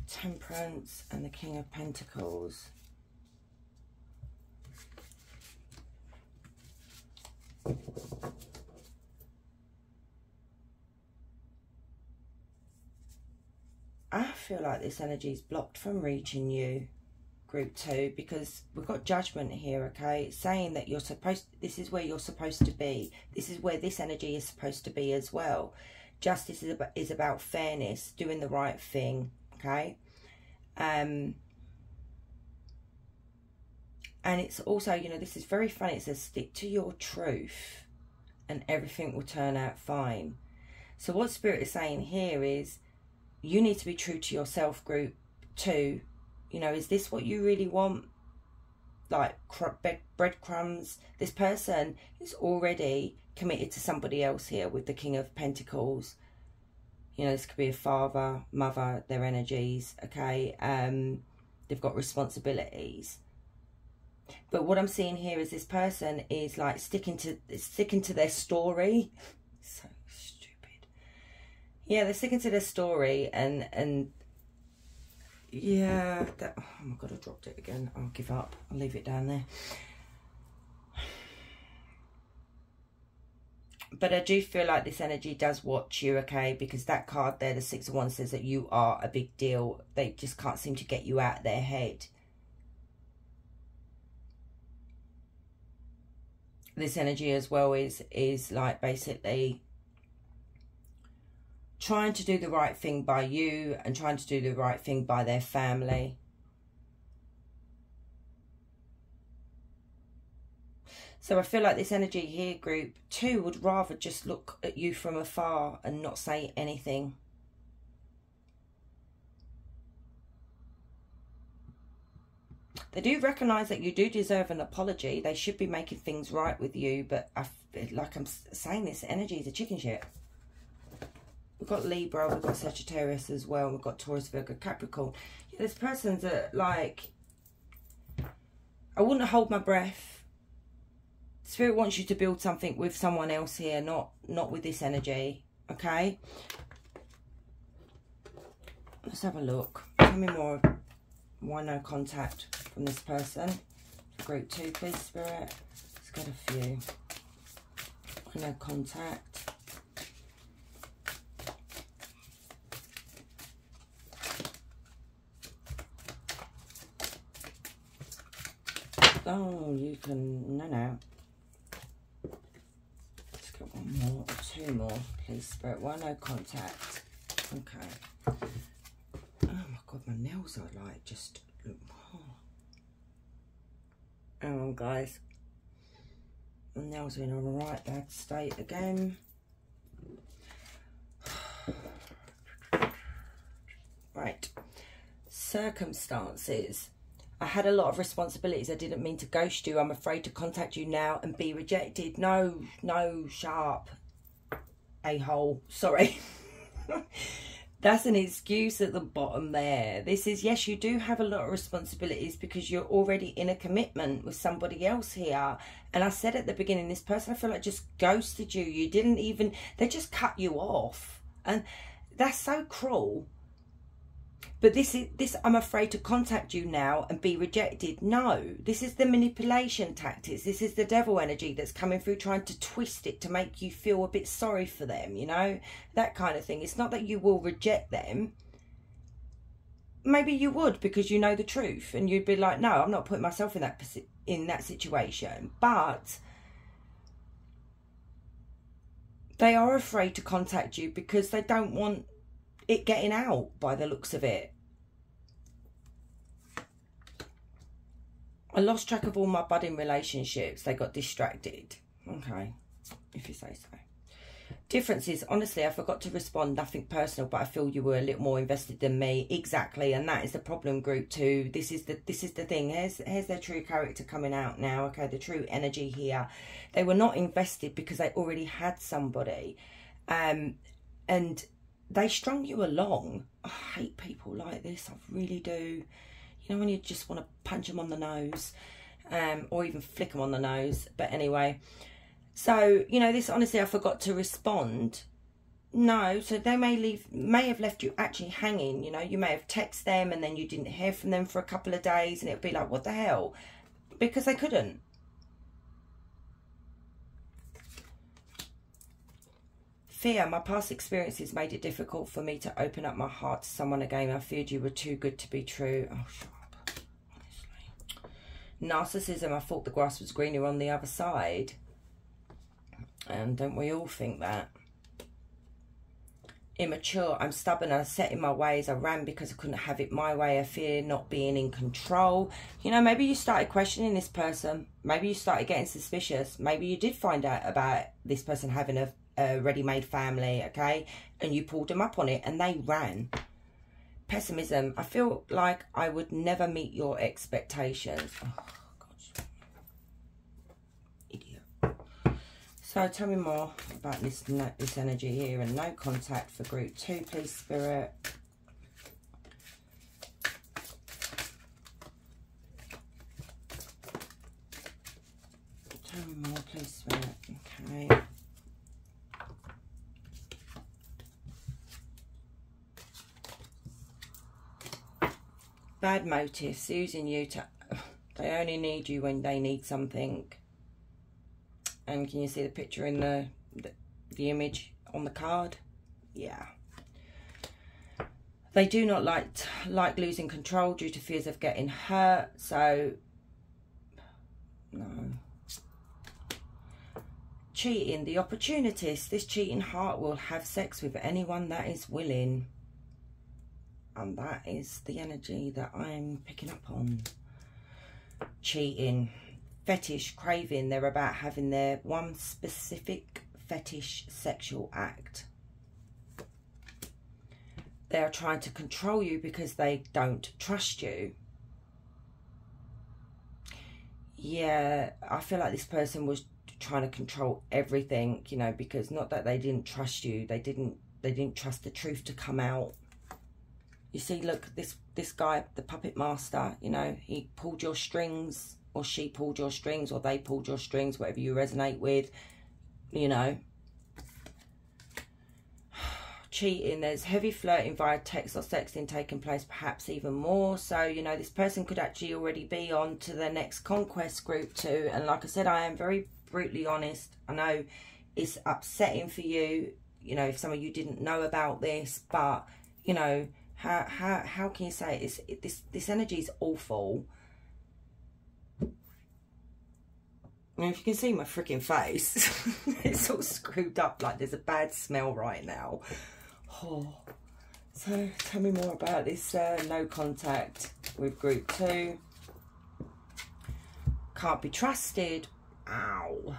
Temperance and the King of Pentacles. I feel like this energy is blocked from reaching you group two because we've got judgment here okay saying that you're supposed this is where you're supposed to be. This is where this energy is supposed to be as well. Justice is about, is about fairness doing the right thing okay? Um and it's also you know this is very funny. It says stick to your truth and everything will turn out fine. So what spirit is saying here is you need to be true to yourself group two you know, is this what you really want? Like breadcrumbs. This person is already committed to somebody else here with the King of Pentacles. You know, this could be a father, mother, their energies, okay? Um, they've got responsibilities. But what I'm seeing here is this person is like sticking to sticking to their story. so stupid. Yeah, they're sticking to their story and and yeah, that, oh my god, I dropped it again. I'll give up. I'll leave it down there. But I do feel like this energy does watch you, okay? Because that card there, the Six of Wands, says that you are a big deal. They just can't seem to get you out of their head. This energy as well is is like basically trying to do the right thing by you and trying to do the right thing by their family. So I feel like this energy here, group two, would rather just look at you from afar and not say anything. They do recognise that you do deserve an apology. They should be making things right with you. But I, like I'm saying, this energy is a chicken shit. We've got Libra, we've got Sagittarius as well, we've got Taurus, Virgo, Capricorn. Yeah, this person's a, like, I wouldn't hold my breath Spirit wants you to build something with someone else here, not not with this energy. Okay. Let's have a look. Tell me more. Why no contact from this person? Group two, please, Spirit. Let's get a few. Why no contact? Oh, you can, no, no. Let's get one more, two more, please, Spirit. Why no contact? Okay. Oh my God, my nails are like just, oh. Hang on, guys. My nails are in a right bad state again. right. Circumstances I had a lot of responsibilities. I didn't mean to ghost you. I'm afraid to contact you now and be rejected. No, no, sharp. A hole. Sorry. That's an excuse at the bottom there. This is, yes, you do have a lot of responsibilities because you're already in a commitment with somebody else here. And I said at the beginning, this person I feel like just ghosted you. You didn't even, they just cut you off. And that's so cruel but this is this I'm afraid to contact you now and be rejected. No, this is the manipulation tactics. This is the devil energy that's coming through trying to twist it to make you feel a bit sorry for them, you know? That kind of thing. It's not that you will reject them. Maybe you would because you know the truth and you'd be like, "No, I'm not putting myself in that in that situation." But they are afraid to contact you because they don't want it getting out by the looks of it. I lost track of all my budding relationships. They got distracted. Okay, if you say so. Differences, honestly, I forgot to respond. Nothing personal, but I feel you were a little more invested than me. Exactly, and that is the problem. Group two. This is the this is the thing. Here's here's their true character coming out now. Okay, the true energy here. They were not invested because they already had somebody, um, and they strung you along. I hate people like this. I really do. You know when you just want to punch them on the nose, um, or even flick them on the nose. But anyway, so you know this. Honestly, I forgot to respond. No, so they may leave, may have left you actually hanging. You know, you may have texted them and then you didn't hear from them for a couple of days, and it would be like, what the hell? Because they couldn't. Fear, my past experiences made it difficult for me to open up my heart to someone again. I feared you were too good to be true. Oh, shut up. Honestly. Narcissism, I thought the grass was greener on the other side. And don't we all think that? Immature, I'm stubborn I set in my ways. I ran because I couldn't have it my way. I fear not being in control. You know, maybe you started questioning this person. Maybe you started getting suspicious. Maybe you did find out about this person having a a ready-made family, okay? And you pulled them up on it and they ran. Pessimism. I feel like I would never meet your expectations. Oh. Idiot. So tell me more about this, this energy here and no contact for group two, please, Spirit. Tell me more, please, Spirit. Okay. Bad motives, using you to... They only need you when they need something. And can you see the picture in the, the, the image on the card? Yeah. They do not like like losing control due to fears of getting hurt. So, no. Cheating, the opportunist. This cheating heart will have sex with anyone that is willing and that is the energy that I'm picking up on. Cheating, fetish, craving, they're about having their one specific fetish sexual act. They are trying to control you because they don't trust you. Yeah, I feel like this person was trying to control everything, you know, because not that they didn't trust you, they didn't they didn't trust the truth to come out you see, look, this, this guy, the puppet master, you know, he pulled your strings or she pulled your strings or they pulled your strings, whatever you resonate with, you know. Cheating, there's heavy flirting via text or sexting taking place, perhaps even more. So, you know, this person could actually already be on to the next conquest group two. And like I said, I am very brutally honest. I know it's upsetting for you, you know, if some of you didn't know about this, but, you know, how how how can you say it? It's, it, this this energy is awful And if you can see my freaking face, it's all screwed up like there's a bad smell right now. Oh. So tell me more about this uh, no contact with group two. Can't be trusted. Ow.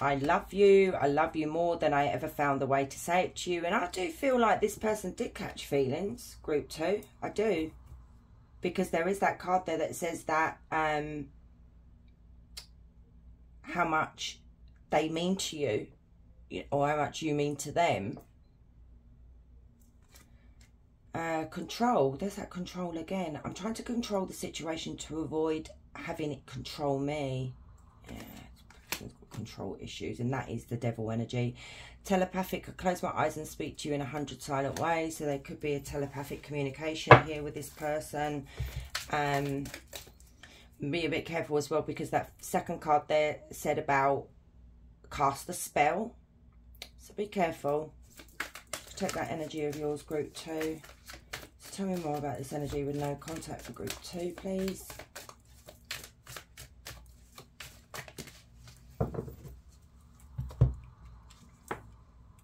I love you. I love you more than I ever found the way to say it to you. And I do feel like this person did catch feelings, group two. I do because there is that card there that says that um, how much they mean to you or how much you mean to them. Uh, control, there's that control again. I'm trying to control the situation to avoid having it control me. Yeah, control issues, and that is the devil energy. Telepathic, I close my eyes and speak to you in a hundred silent ways. So there could be a telepathic communication here with this person. Um, be a bit careful as well because that second card there said about cast a spell. So be careful. Take that energy of yours, group two. So tell me more about this energy with no contact for group two, please.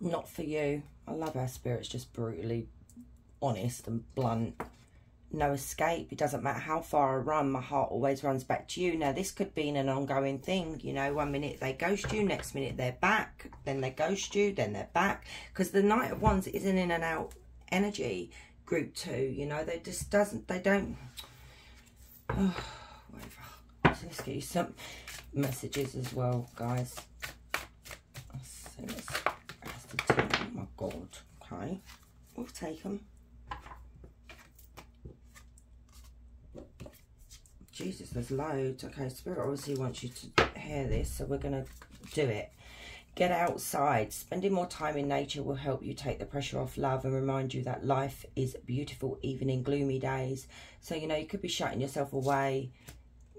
Not for you. I love our spirits just brutally honest and blunt. No escape. It doesn't matter how far I run, my heart always runs back to you. Now, this could be an ongoing thing. You know, one minute they ghost you, next minute they're back, then they ghost you, then they're back. Because the Knight of Wands is an in and out energy, group two. You know, they just doesn't, they don't... Oh, whatever. let's get you some messages as well, guys. Oh my God. Okay. We'll take them. Jesus, there's loads. Okay, Spirit obviously wants you to hear this, so we're going to do it. Get outside. Spending more time in nature will help you take the pressure off love and remind you that life is beautiful even in gloomy days. So, you know, you could be shutting yourself away,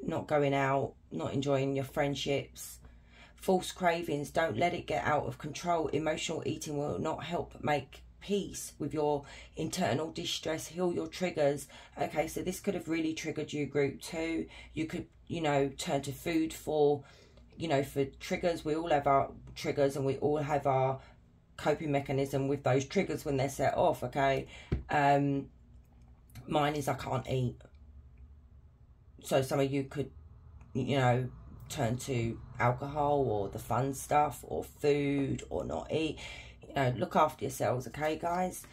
not going out, not enjoying your friendships. False cravings, don't let it get out of control. Emotional eating will not help make peace with your internal distress, heal your triggers. Okay, so this could have really triggered you, group two. You could, you know, turn to food for, you know, for triggers. We all have our triggers and we all have our coping mechanism with those triggers when they're set off, okay? Um, mine is I can't eat. So some of you could, you know, turn to alcohol or the fun stuff or food or not eat You know, look after yourselves, okay, guys?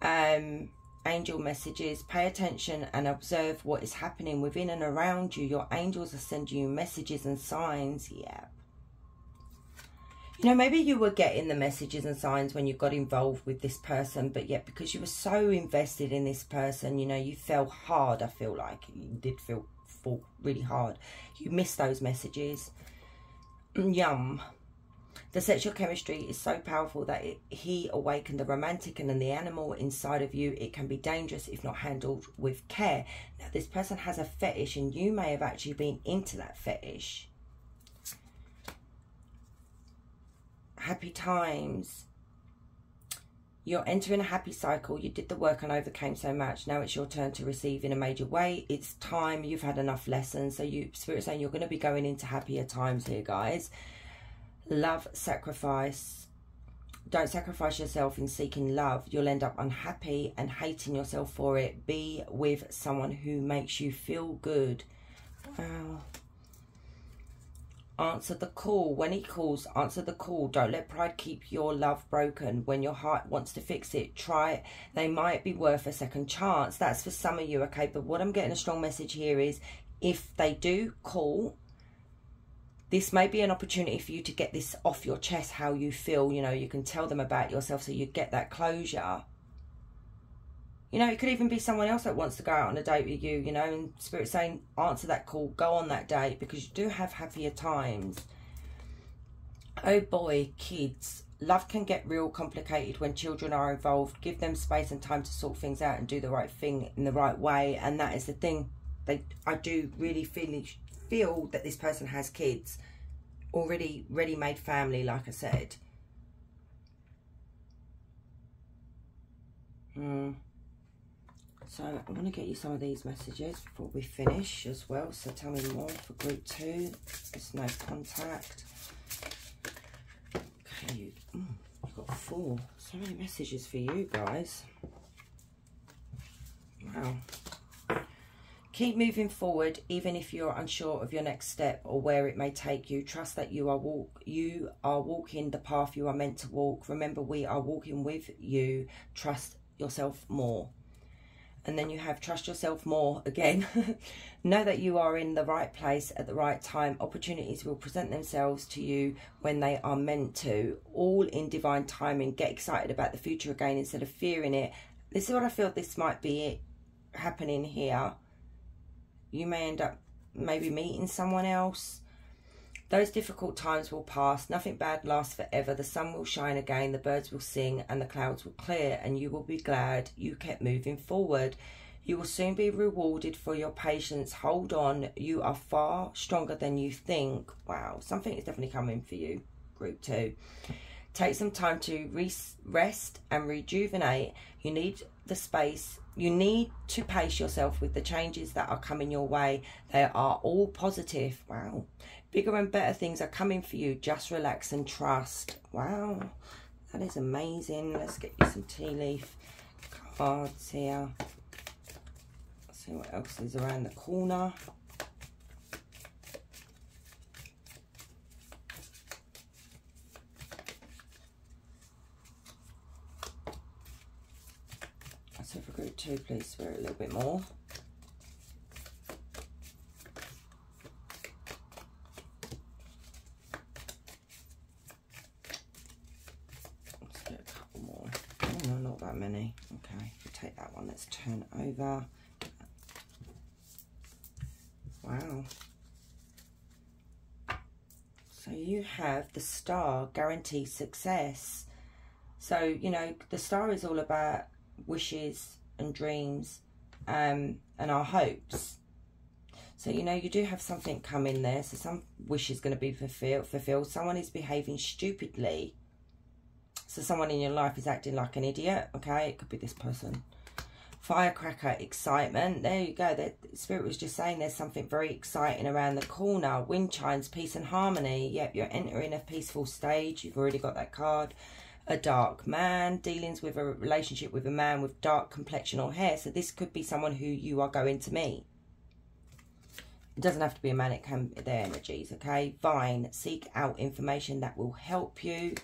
Um, angel messages, pay attention and observe what is happening within and around you. Your angels are sending you messages and signs. Yeah. You know, maybe you were getting the messages and signs when you got involved with this person, but yet because you were so invested in this person, you know, you fell hard, I feel like. You did feel fall really hard. You miss those messages. Mm, yum. The sexual chemistry is so powerful that it, he awakened the romantic and then the animal inside of you. It can be dangerous if not handled with care. Now, this person has a fetish, and you may have actually been into that fetish. Happy times. You're entering a happy cycle. You did the work and overcame so much. Now it's your turn to receive in a major way. It's time. You've had enough lessons. So you, Spirit saying you're going to be going into happier times here, guys love sacrifice. Don't sacrifice yourself in seeking love. You'll end up unhappy and hating yourself for it. Be with someone who makes you feel good. Wow. Answer the call. When he calls, answer the call. Don't let pride keep your love broken. When your heart wants to fix it, try it. They might be worth a second chance. That's for some of you, okay? But what I'm getting a strong message here is if they do call, this may be an opportunity for you to get this off your chest how you feel you know you can tell them about yourself so you get that closure You know, it could even be someone else that wants to go out on a date with you, you know, and Spirit saying, answer that call, go on that date because you do have happier times. Oh boy, kids, love can get real complicated when children are involved. Give them space and time to sort things out and do the right thing in the right way. And that is the thing. They, I do really feel, feel that this person has kids. Already ready-made family, like I said. Hmm. So I'm going to get you some of these messages before we finish as well. So tell me more for group two. There's no contact. Okay, you, mm, you've got four. So many messages for you guys. Wow. Keep moving forward, even if you're unsure of your next step or where it may take you. Trust that you are walk you are walking the path you are meant to walk. Remember, we are walking with you. Trust yourself more and then you have trust yourself more again. know that you are in the right place at the right time. Opportunities will present themselves to you when they are meant to, all in divine timing. Get excited about the future again instead of fearing it. This is what I feel this might be it happening here. You may end up maybe meeting someone else those difficult times will pass. Nothing bad lasts forever. The sun will shine again, the birds will sing, and the clouds will clear, and you will be glad you kept moving forward. You will soon be rewarded for your patience. Hold on. You are far stronger than you think. Wow, something is definitely coming for you, group two. Take some time to rest and rejuvenate. You need the space. You need to pace yourself with the changes that are coming your way. They are all positive. Wow. Bigger and better things are coming for you. Just relax and trust. Wow, that is amazing. Let's get you some tea leaf cards here. Let's see what else is around the corner. So if I go two, please spirit a little bit more. Turn over. Wow. So you have the star guarantee success. So, you know, the star is all about wishes and dreams um, and our hopes. So, you know, you do have something coming there. So some wish is going to be fulfilled. fulfilled. Someone is behaving stupidly. So someone in your life is acting like an idiot. Okay, it could be this person. Firecracker excitement. There you go. The spirit was just saying there's something very exciting around the corner. Wind chimes peace and harmony. Yep you're entering a peaceful stage. You've already got that card. A dark man dealings with a relationship with a man with dark complexion or hair. So this could be someone who you are going to meet. It doesn't have to be a man it um, can their energies okay? Vine seek out information that will help you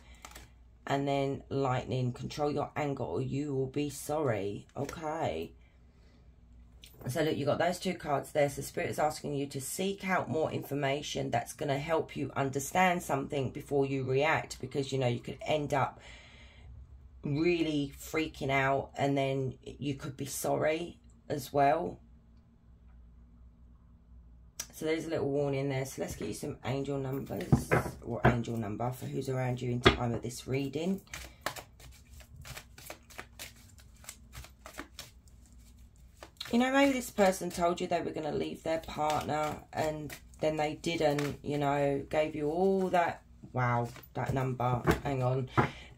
and then lightning control your anger or you will be sorry. Okay. So look you got those two cards there. So spirit is asking you to seek out more information that's going to help you understand something before you react because you know you could end up really freaking out and then you could be sorry as well so there's a little warning there. So let's get you some angel numbers or angel number for who's around you in time of this reading. You know, maybe this person told you they were going to leave their partner and then they didn't, you know, gave you all that, wow, that number, hang on.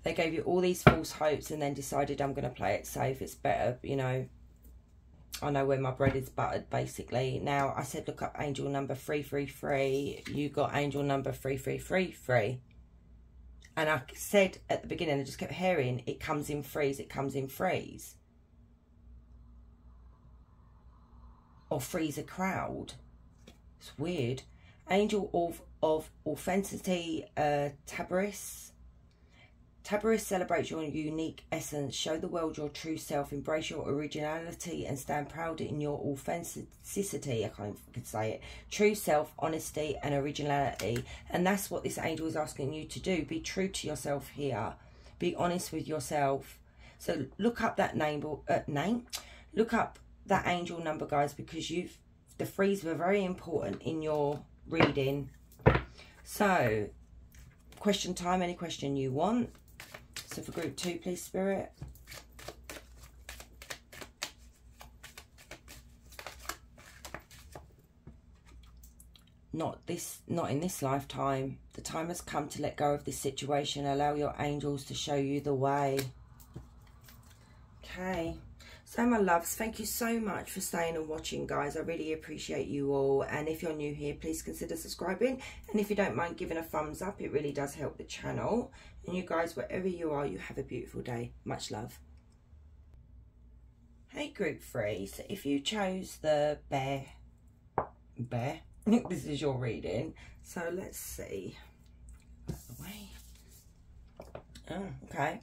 They gave you all these false hopes and then decided I'm going to play it safe. It's better, you know, I know where my bread is buttered, basically. Now, I said look up angel number 333. You got angel number 3333. And I said at the beginning, I just kept hearing, it comes in freeze, it comes in freeze. Or freeze a crowd. It's weird. Angel of, of Authenticity, uh. Tabaris celebrates your unique essence. Show the world your true self. Embrace your originality and stand proud in your authenticity. I can't even say it. True self, honesty, and originality. And that's what this angel is asking you to do. Be true to yourself here. Be honest with yourself. So look up that name, uh, name. look up that angel number, guys, because you've the threes were very important in your reading. So, question time, any question you want. So for group two, please, Spirit. Not this, not in this lifetime. The time has come to let go of this situation. Allow your angels to show you the way. Okay. So my loves, thank you so much for staying and watching guys. I really appreciate you all. And if you're new here, please consider subscribing. And if you don't mind giving a thumbs up, it really does help the channel. And you guys, wherever you are, you have a beautiful day. Much love. Hey group three, so if you chose the bear, bear, this is your reading. So let's see. Oh, okay.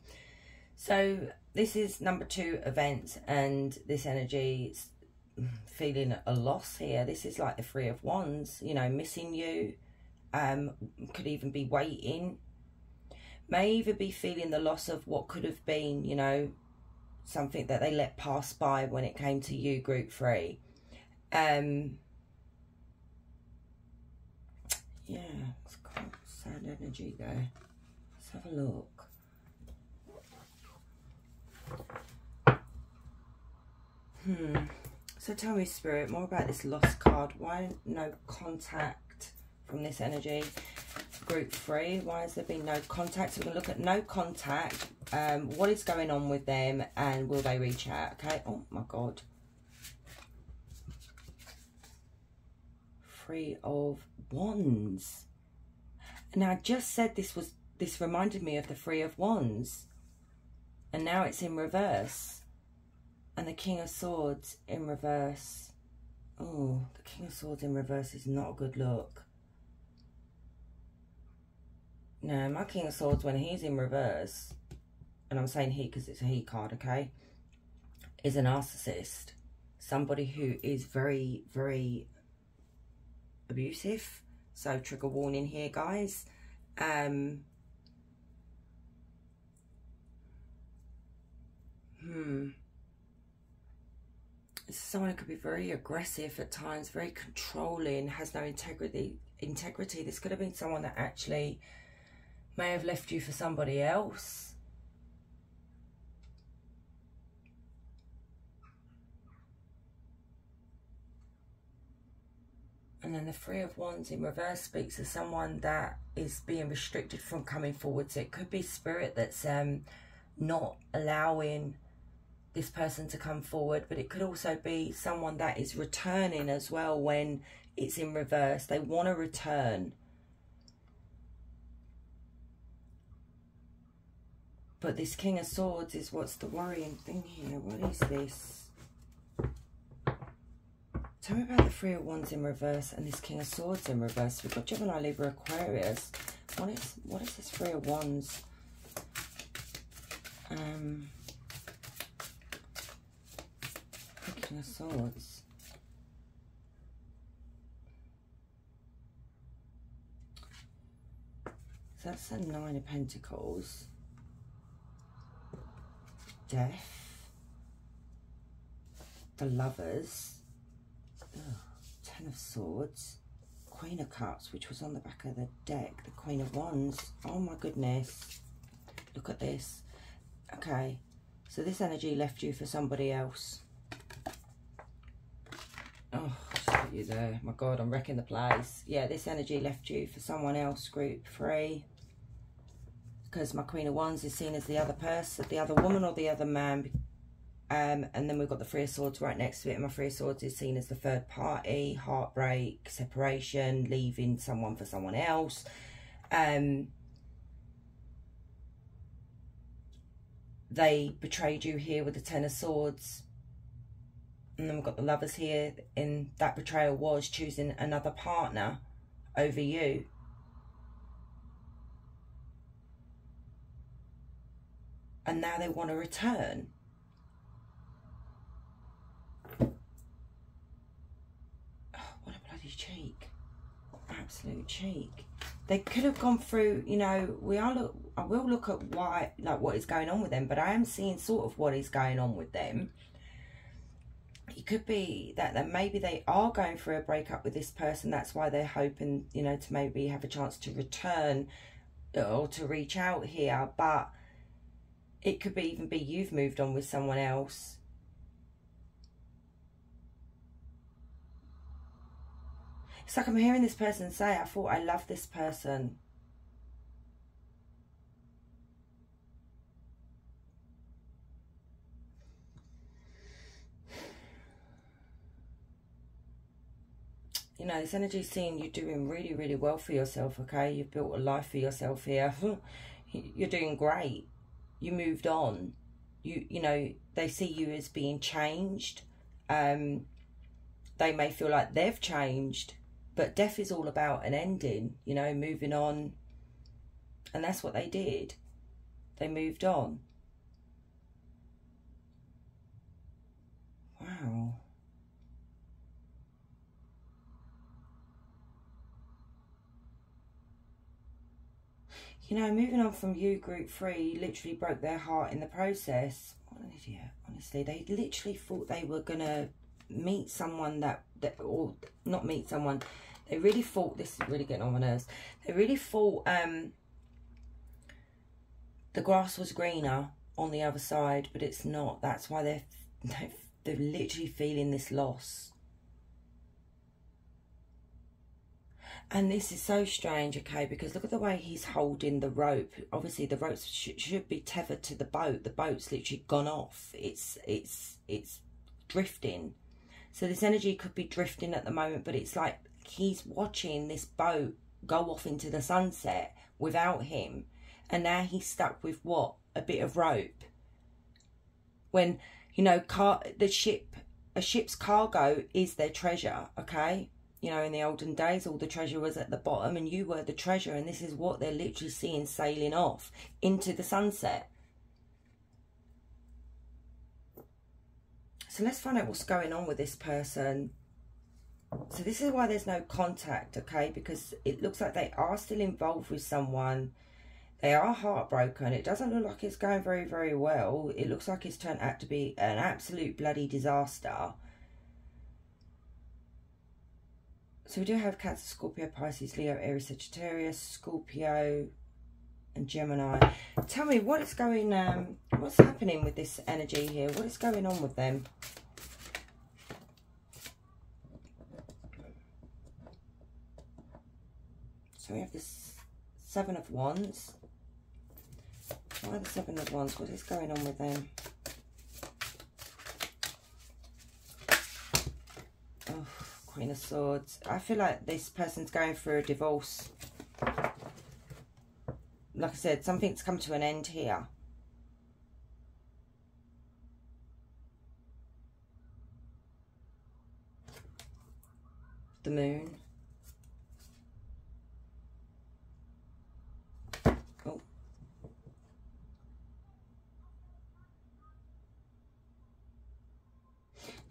So this is number two event and this energy is feeling a loss here. This is like the three of wands, you know, missing you. Um, could even be waiting. May even be feeling the loss of what could have been, you know, something that they let pass by when it came to you, group three. Um, yeah, it's quite sad energy there. Let's have a look. Hmm. So tell me, Spirit, more about this lost card. Why no contact from this energy? Group three, why has there been no contact? So we're going to look at no contact. Um, what is going on with them and will they reach out? Okay. Oh, my God. Three of Wands. Now, I just said this was, this reminded me of the Three of Wands. And now it's in reverse and the King of Swords in reverse. Oh, the King of Swords in reverse is not a good look. No, my King of Swords, when he's in reverse, and I'm saying he because it's a he card, okay, is a narcissist. Somebody who is very, very abusive. So trigger warning here, guys. Um, hmm someone who could be very aggressive at times, very controlling, has no integrity. Integrity. This could have been someone that actually may have left you for somebody else. And then the Three of Wands in reverse speaks of someone that is being restricted from coming forward. So it could be spirit that's um, not allowing this person to come forward, but it could also be someone that is returning as well when it's in reverse. They want to return. But this King of Swords is what's the worrying thing here. What is this? Tell me about the Three of Wands in reverse and this King of Swords in reverse. We've got Gemini, Libra, Aquarius. What is, what is this Three of Wands? Um... King of Swords. So that's a Nine of Pentacles. Death. The Lovers. Ugh. Ten of Swords. Queen of Cups, which was on the back of the deck. The Queen of Wands. Oh my goodness. Look at this. Okay. So this energy left you for somebody else. Oh, you there. My God, I'm wrecking the place. Yeah, this energy left you for someone else, group three. Because my Queen of Wands is seen as the other person, the other woman or the other man. Um, and then we've got the Three of Swords right next to it. And my Three of Swords is seen as the third party, heartbreak, separation, leaving someone for someone else. Um, they betrayed you here with the Ten of Swords and then we've got the lovers here in that betrayal was choosing another partner over you. And now they want to return. Oh, what a bloody cheek. Absolute cheek. They could have gone through you know we are look i will look at why like what is going on with them but i am seeing sort of what is going on with them could be that, that maybe they are going through a breakup with this person. That's why they're hoping, you know, to maybe have a chance to return uh, or to reach out here. But it could be even be you've moved on with someone else. It's like I'm hearing this person say, I thought I loved this person. you know, this energy seeing You're doing really, really well for yourself, okay? You've built a life for yourself here. You're doing great. You moved on. You, you know, they see you as being changed. Um, they may feel like they've changed, but death is all about an ending, you know, moving on. And that's what they did. They moved on. Wow. You know, moving on from you, group three, literally broke their heart in the process. What an idiot, honestly. They literally thought they were going to meet someone that, that, or not meet someone. They really thought, this is really getting on my nerves. They really thought um, the grass was greener on the other side, but it's not. That's why they're, they're literally feeling this loss. And this is so strange, okay, because look at the way he's holding the rope. Obviously, the rope sh should be tethered to the boat. The boat's literally gone off. It's it's it's drifting. So this energy could be drifting at the moment, but it's like he's watching this boat go off into the sunset without him. And now he's stuck with what? A bit of rope. When, you know, car the ship, a ship's cargo is their treasure, okay? You know, in the olden days, all the treasure was at the bottom and you were the treasure. And this is what they're literally seeing sailing off into the sunset. So let's find out what's going on with this person. So this is why there's no contact, okay? Because it looks like they are still involved with someone. They are heartbroken. It doesn't look like it's going very, very well. It looks like it's turned out to be an absolute bloody disaster. So we do have Cancer, Scorpio, Pisces, Leo, Aries, Sagittarius, Scorpio, and Gemini. Tell me what is going, um, what's happening with this energy here? What is going on with them? So we have this Seven of Wands. Why the Seven of Wands? What is going on with them? Queen of Swords. I feel like this person's going through a divorce. Like I said, something's come to an end here. The moon.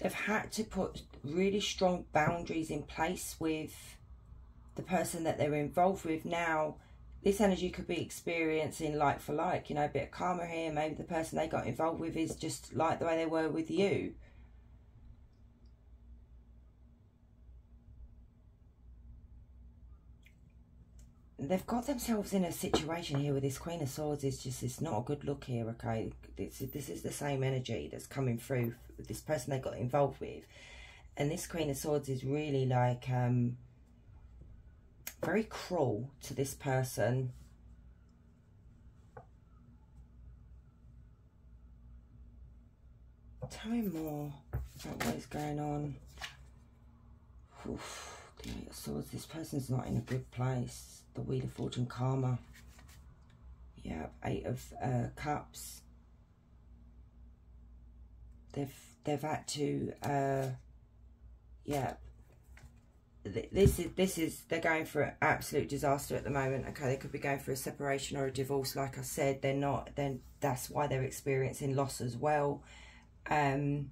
They've had to put really strong boundaries in place with the person that they're involved with. Now this energy could be experiencing like for like you know a bit of karma here. Maybe the person they got involved with is just like the way they were with you they've got themselves in a situation here with this Queen of Swords. It's just, it's not a good look here, okay? This, this is the same energy that's coming through this person they got involved with. And this Queen of Swords is really like, um, very cruel to this person. Tell me more about what is going on. Oof, of Swords. This person's not in a good place the Wheel of Fortune Karma. Yeah, Eight of uh, Cups. They've they've had to, uh, yeah. This is this is they're going for an absolute disaster at the moment. Okay, they could be going for a separation or a divorce. Like I said, they're not. Then that's why they're experiencing loss as well. Um,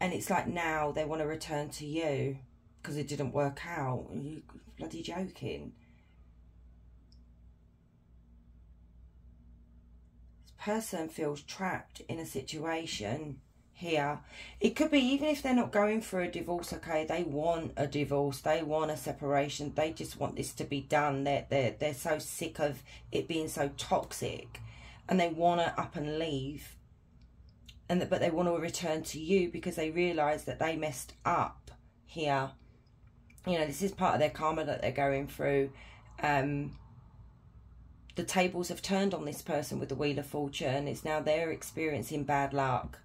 and it's like now they want to return to you because it didn't work out. You bloody joking. This person feels trapped in a situation here. It could be even if they're not going for a divorce, okay, they want a divorce, they want a separation, they just want this to be done. They're, they're, they're so sick of it being so toxic and they want to up and leave. And that, but they want to return to you because they realise that they messed up here. You know, this is part of their karma that they're going through. Um, the tables have turned on this person with the Wheel of Fortune. It's now they're experiencing bad luck.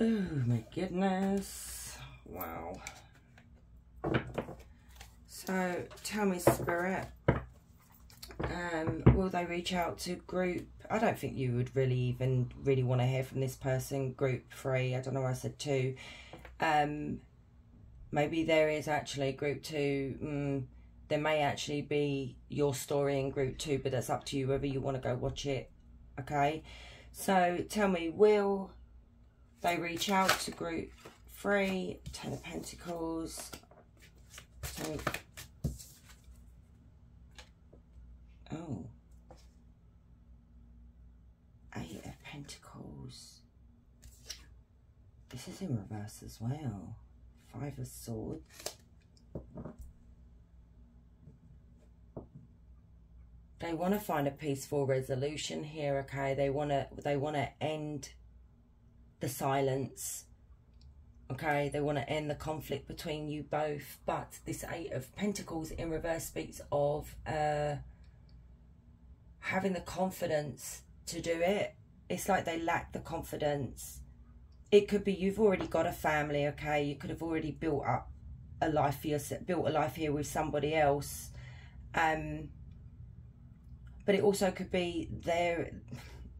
Oh my goodness. Wow. So tell me, Spirit, um, will they reach out to group? I don't think you would really even really want to hear from this person. Group three, I don't know why I said two. Um, maybe there is actually group two. Mm, there may actually be your story in group two, but that's up to you whether you want to go watch it. Okay. So tell me, will they reach out to group three, Ten of Pentacles, ten, oh, Eight of Pentacles. This is in reverse as well. Five of Swords. They want to find a peaceful resolution here, okay? They want to they want to end the silence. Okay, they want to end the conflict between you both. But this Eight of Pentacles in reverse speaks of uh, having the confidence to do it. It's like they lack the confidence. It could be you've already got a family, okay? You could have already built up a life for yourself, built a life here with somebody else. Um, but it also could be there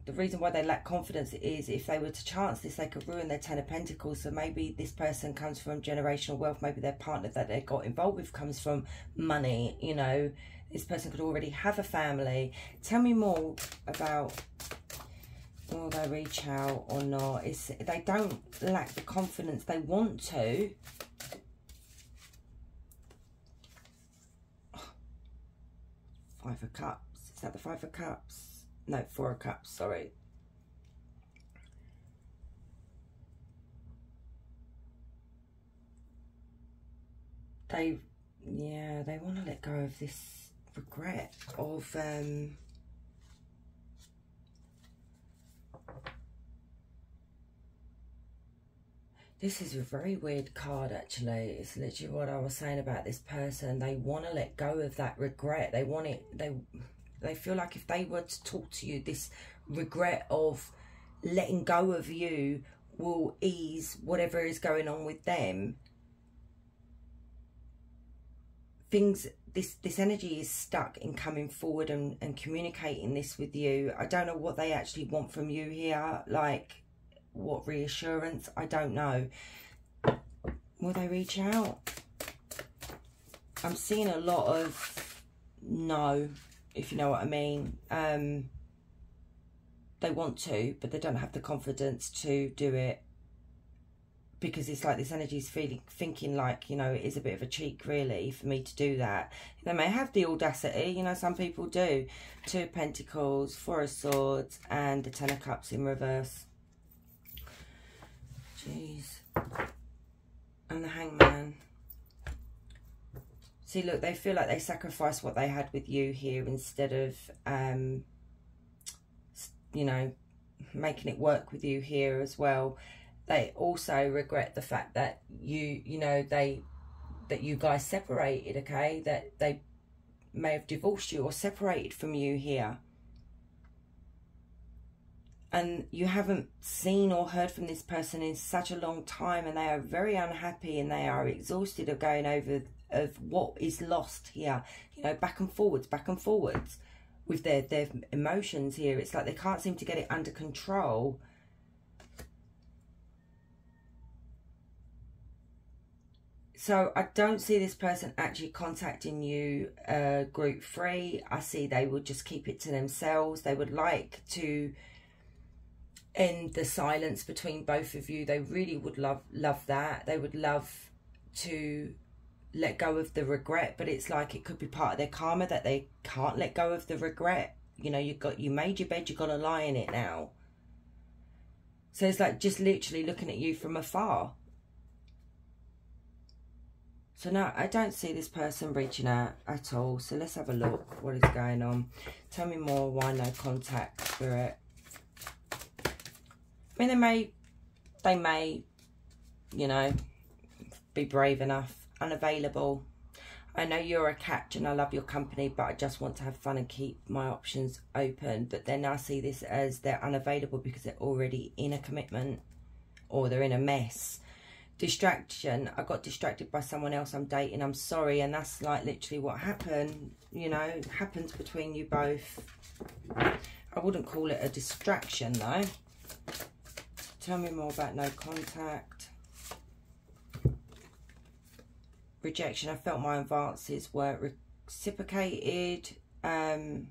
the reason why they lack confidence is if they were to chance this, they could ruin their Ten of Pentacles. So maybe this person comes from generational wealth. Maybe their partner that they got involved with comes from money. You know, this person could already have a family. Tell me more about will they reach out or not. It's, they don't lack the confidence. They want to. Five of Cups. Is that the Five of Cups? no, four of cups, sorry. They, yeah, they want to let go of this regret of, um, this is a very weird card actually it's literally what i was saying about this person they want to let go of that regret they want it they they feel like if they were to talk to you, this regret of letting go of you will ease whatever is going on with them. Things, this, this energy is stuck in coming forward and, and communicating this with you. I don't know what they actually want from you here. Like, what reassurance? I don't know. Will they reach out? I'm seeing a lot of no if you know what I mean. Um, they want to, but they don't have the confidence to do it because it's like this energy is feeling, thinking like, you know, it is a bit of a cheek really for me to do that. They may have the audacity, you know, some people do. Two Pentacles, Four of Swords, and the Ten of Cups in reverse. Jeez. And the Hangman. See, look, they feel like they sacrificed what they had with you here instead of, um, you know, making it work with you here as well. They also regret the fact that you, you know, they, that you guys separated, okay? That they may have divorced you or separated from you here. And you haven't seen or heard from this person in such a long time and they are very unhappy and they are exhausted of going over of what is lost here you know back and forwards back and forwards with their their emotions here it's like they can't seem to get it under control so I don't see this person actually contacting you uh, group three. I see they would just keep it to themselves. They would like to end the silence between both of you. They really would love love that. They would love to let go of the regret, but it's like it could be part of their karma that they can't let go of the regret. You know, you got you made your bed, you got to lie in it now. So it's like just literally looking at you from afar. So now I don't see this person reaching out at all. So let's have a look. What is going on? Tell me more. Why no contact, Spirit? I mean, they may, they may, you know, be brave enough, unavailable. I know you're a catch and I love your company, but I just want to have fun and keep my options open. But then I see this as they're unavailable because they're already in a commitment or they're in a mess. Distraction. I got distracted by someone else. I'm dating. I'm sorry. And that's like literally what happened you know happens between you both. I wouldn't call it a distraction though tell me more about no contact rejection. I felt my advances were reciprocated. Um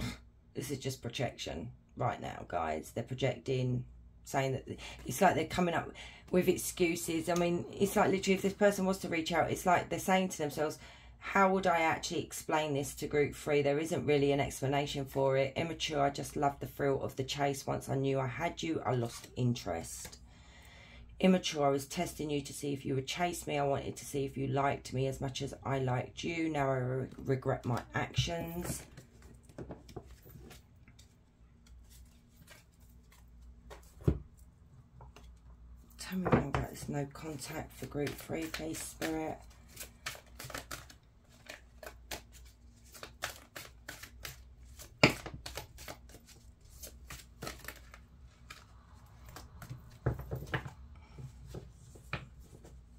this is just projection right now guys. They're projecting saying that it's like they're coming up with excuses. I mean, it's like literally if this person was to reach out, it's like they're saying to themselves, how would I actually explain this to group three? There isn't really an explanation for it. Immature, I just loved the thrill of the chase. Once I knew I had you, I lost interest. Immature, I was testing you to see if you would chase me. I wanted to see if you liked me as much as I liked you. Now I re regret my actions. Tell me more about this no contact for group three, please, Spirit.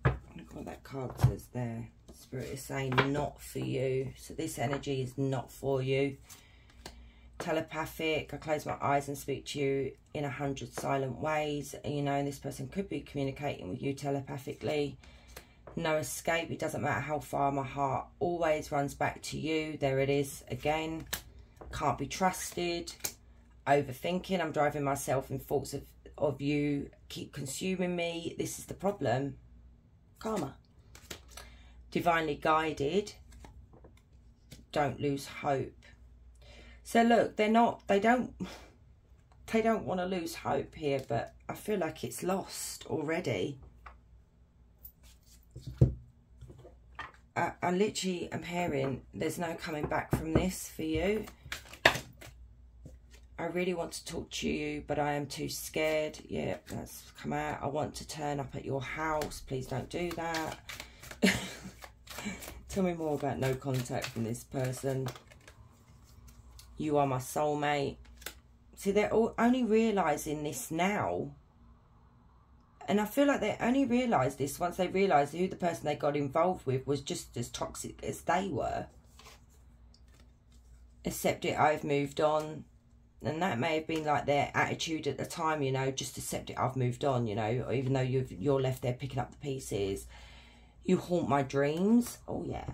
Look what that card there. Spirit is saying not for you. So this energy is not for you telepathic. I close my eyes and speak to you in a hundred silent ways. You know, and this person could be communicating with you telepathically. No escape. It doesn't matter how far my heart always runs back to you. There it is again. Can't be trusted. Overthinking. I'm driving myself in thoughts of, of you. Keep consuming me. This is the problem. Karma. Divinely guided. Don't lose hope so look, they're not, they don't, they don't want to lose hope here, but I feel like it's lost already. I, I literally am hearing there's no coming back from this for you. I really want to talk to you, but I am too scared. Yeah, that's come out. I want to turn up at your house. Please don't do that. Tell me more about no contact from this person. You are my soulmate. See, they're all only realising this now. And I feel like they only realised this once they realised who the person they got involved with was just as toxic as they were. Accept it, I've moved on. And that may have been like their attitude at the time, you know, just accept it, I've moved on, you know, even though you've, you're left there picking up the pieces. You haunt my dreams. Oh, yeah.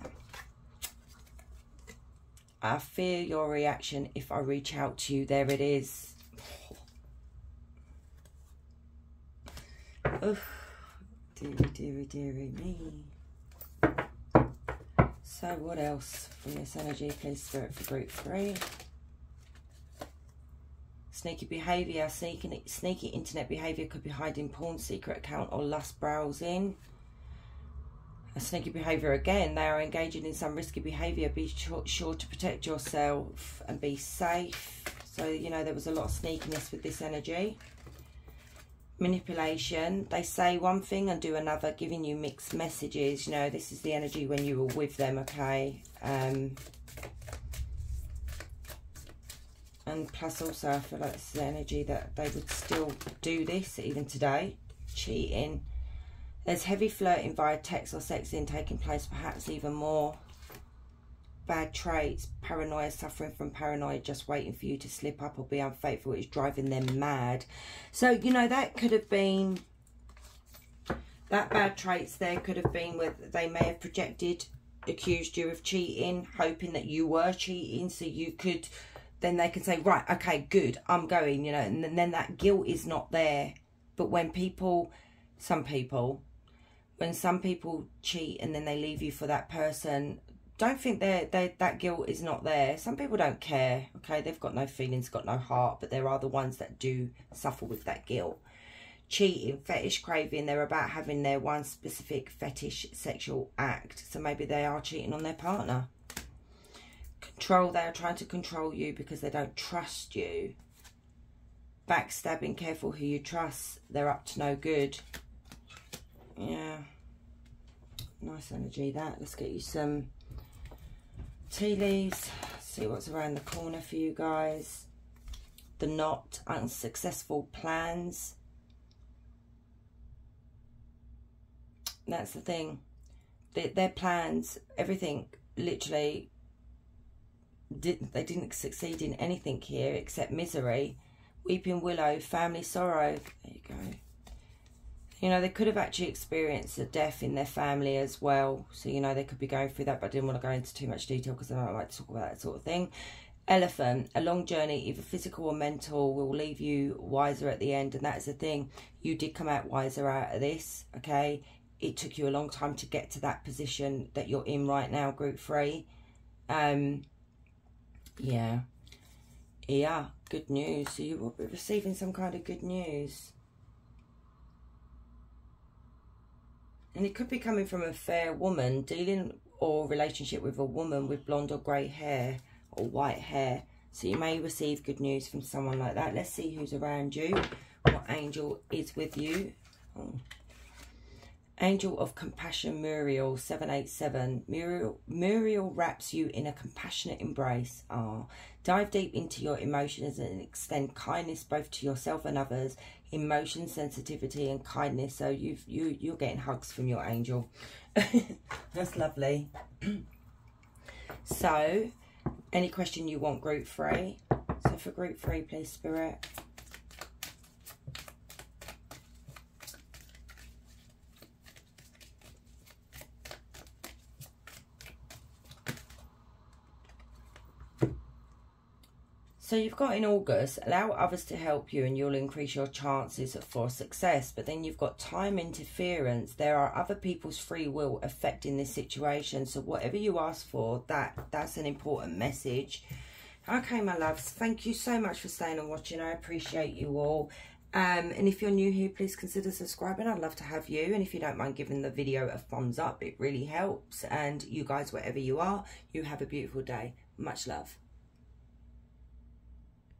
I fear your reaction if I reach out to you. There it is. Oh, dearie, dearie, dearie me. So what else from this energy, please, Spirit, for group three? Sneaky behaviour, sneaky, sneaky internet behaviour could be hiding porn, secret account or lust browsing sneaky behaviour again. They are engaging in some risky behaviour. Be sure, to protect yourself and be safe. So, you know, there was a lot of sneakiness with this energy. Manipulation. They say one thing and do another, giving you mixed messages. You know, this is the energy when you were with them, okay? Um, and plus also, I feel like it's the energy that they would still do this even today. Cheating there's heavy flirting via text or sexting taking place, perhaps even more. Bad traits, paranoia, suffering from paranoia, just waiting for you to slip up or be unfaithful is driving them mad. So, you know, that could have been, that bad traits there could have been where they may have projected, accused you of cheating, hoping that you were cheating so you could, then they can say, right, okay, good, I'm going, you know, and then that guilt is not there. But when people, some people, when some people cheat and then they leave you for that person, don't think they they that guilt is not there. Some people don't care. Okay, they've got no feelings, got no heart, but there are the ones that do suffer with that guilt. Cheating, fetish craving, they're about having their one specific fetish sexual act. So maybe they are cheating on their partner. Control, they are trying to control you because they don't trust you. Backstabbing, careful who you trust. They're up to no good. Yeah. Nice energy that. Let's get you some tea leaves. See what's around the corner for you guys. The knot, unsuccessful plans. That's the thing. Their plans, everything, literally, didn't they didn't succeed in anything here except misery. Weeping Willow, family sorrow. There you go. You know, they could have actually experienced a death in their family as well. So, you know, they could be going through that, but I didn't want to go into too much detail because I don't like to talk about that sort of thing. Elephant, a long journey, either physical or mental, will leave you wiser at the end. And that is the thing. You did come out wiser out of this, okay? It took you a long time to get to that position that you're in right now, group three. Um, yeah. Yeah, good news. So you will be receiving some kind of good news. And it could be coming from a fair woman dealing or relationship with a woman with blonde or grey hair or white hair. So you may receive good news from someone like that. Let's see who's around you. What angel is with you. Oh. Angel of Compassion Muriel 787. Muriel, Muriel wraps you in a compassionate embrace. Ah, dive deep into your emotions and extend kindness both to yourself and others. Emotion, sensitivity, and kindness. So you've you you're getting hugs from your angel. That's lovely. so, any question you want, group three. So for group three, please, spirit. So you've got in August, allow others to help you and you'll increase your chances for success. But then you've got time interference. There are other people's free will affecting this situation. So whatever you ask for, that that's an important message. Okay, my loves, thank you so much for staying and watching. I appreciate you all. Um, and if you're new here, please consider subscribing. I'd love to have you. And if you don't mind giving the video a thumbs up, it really helps. And you guys, wherever you are, you have a beautiful day. Much love.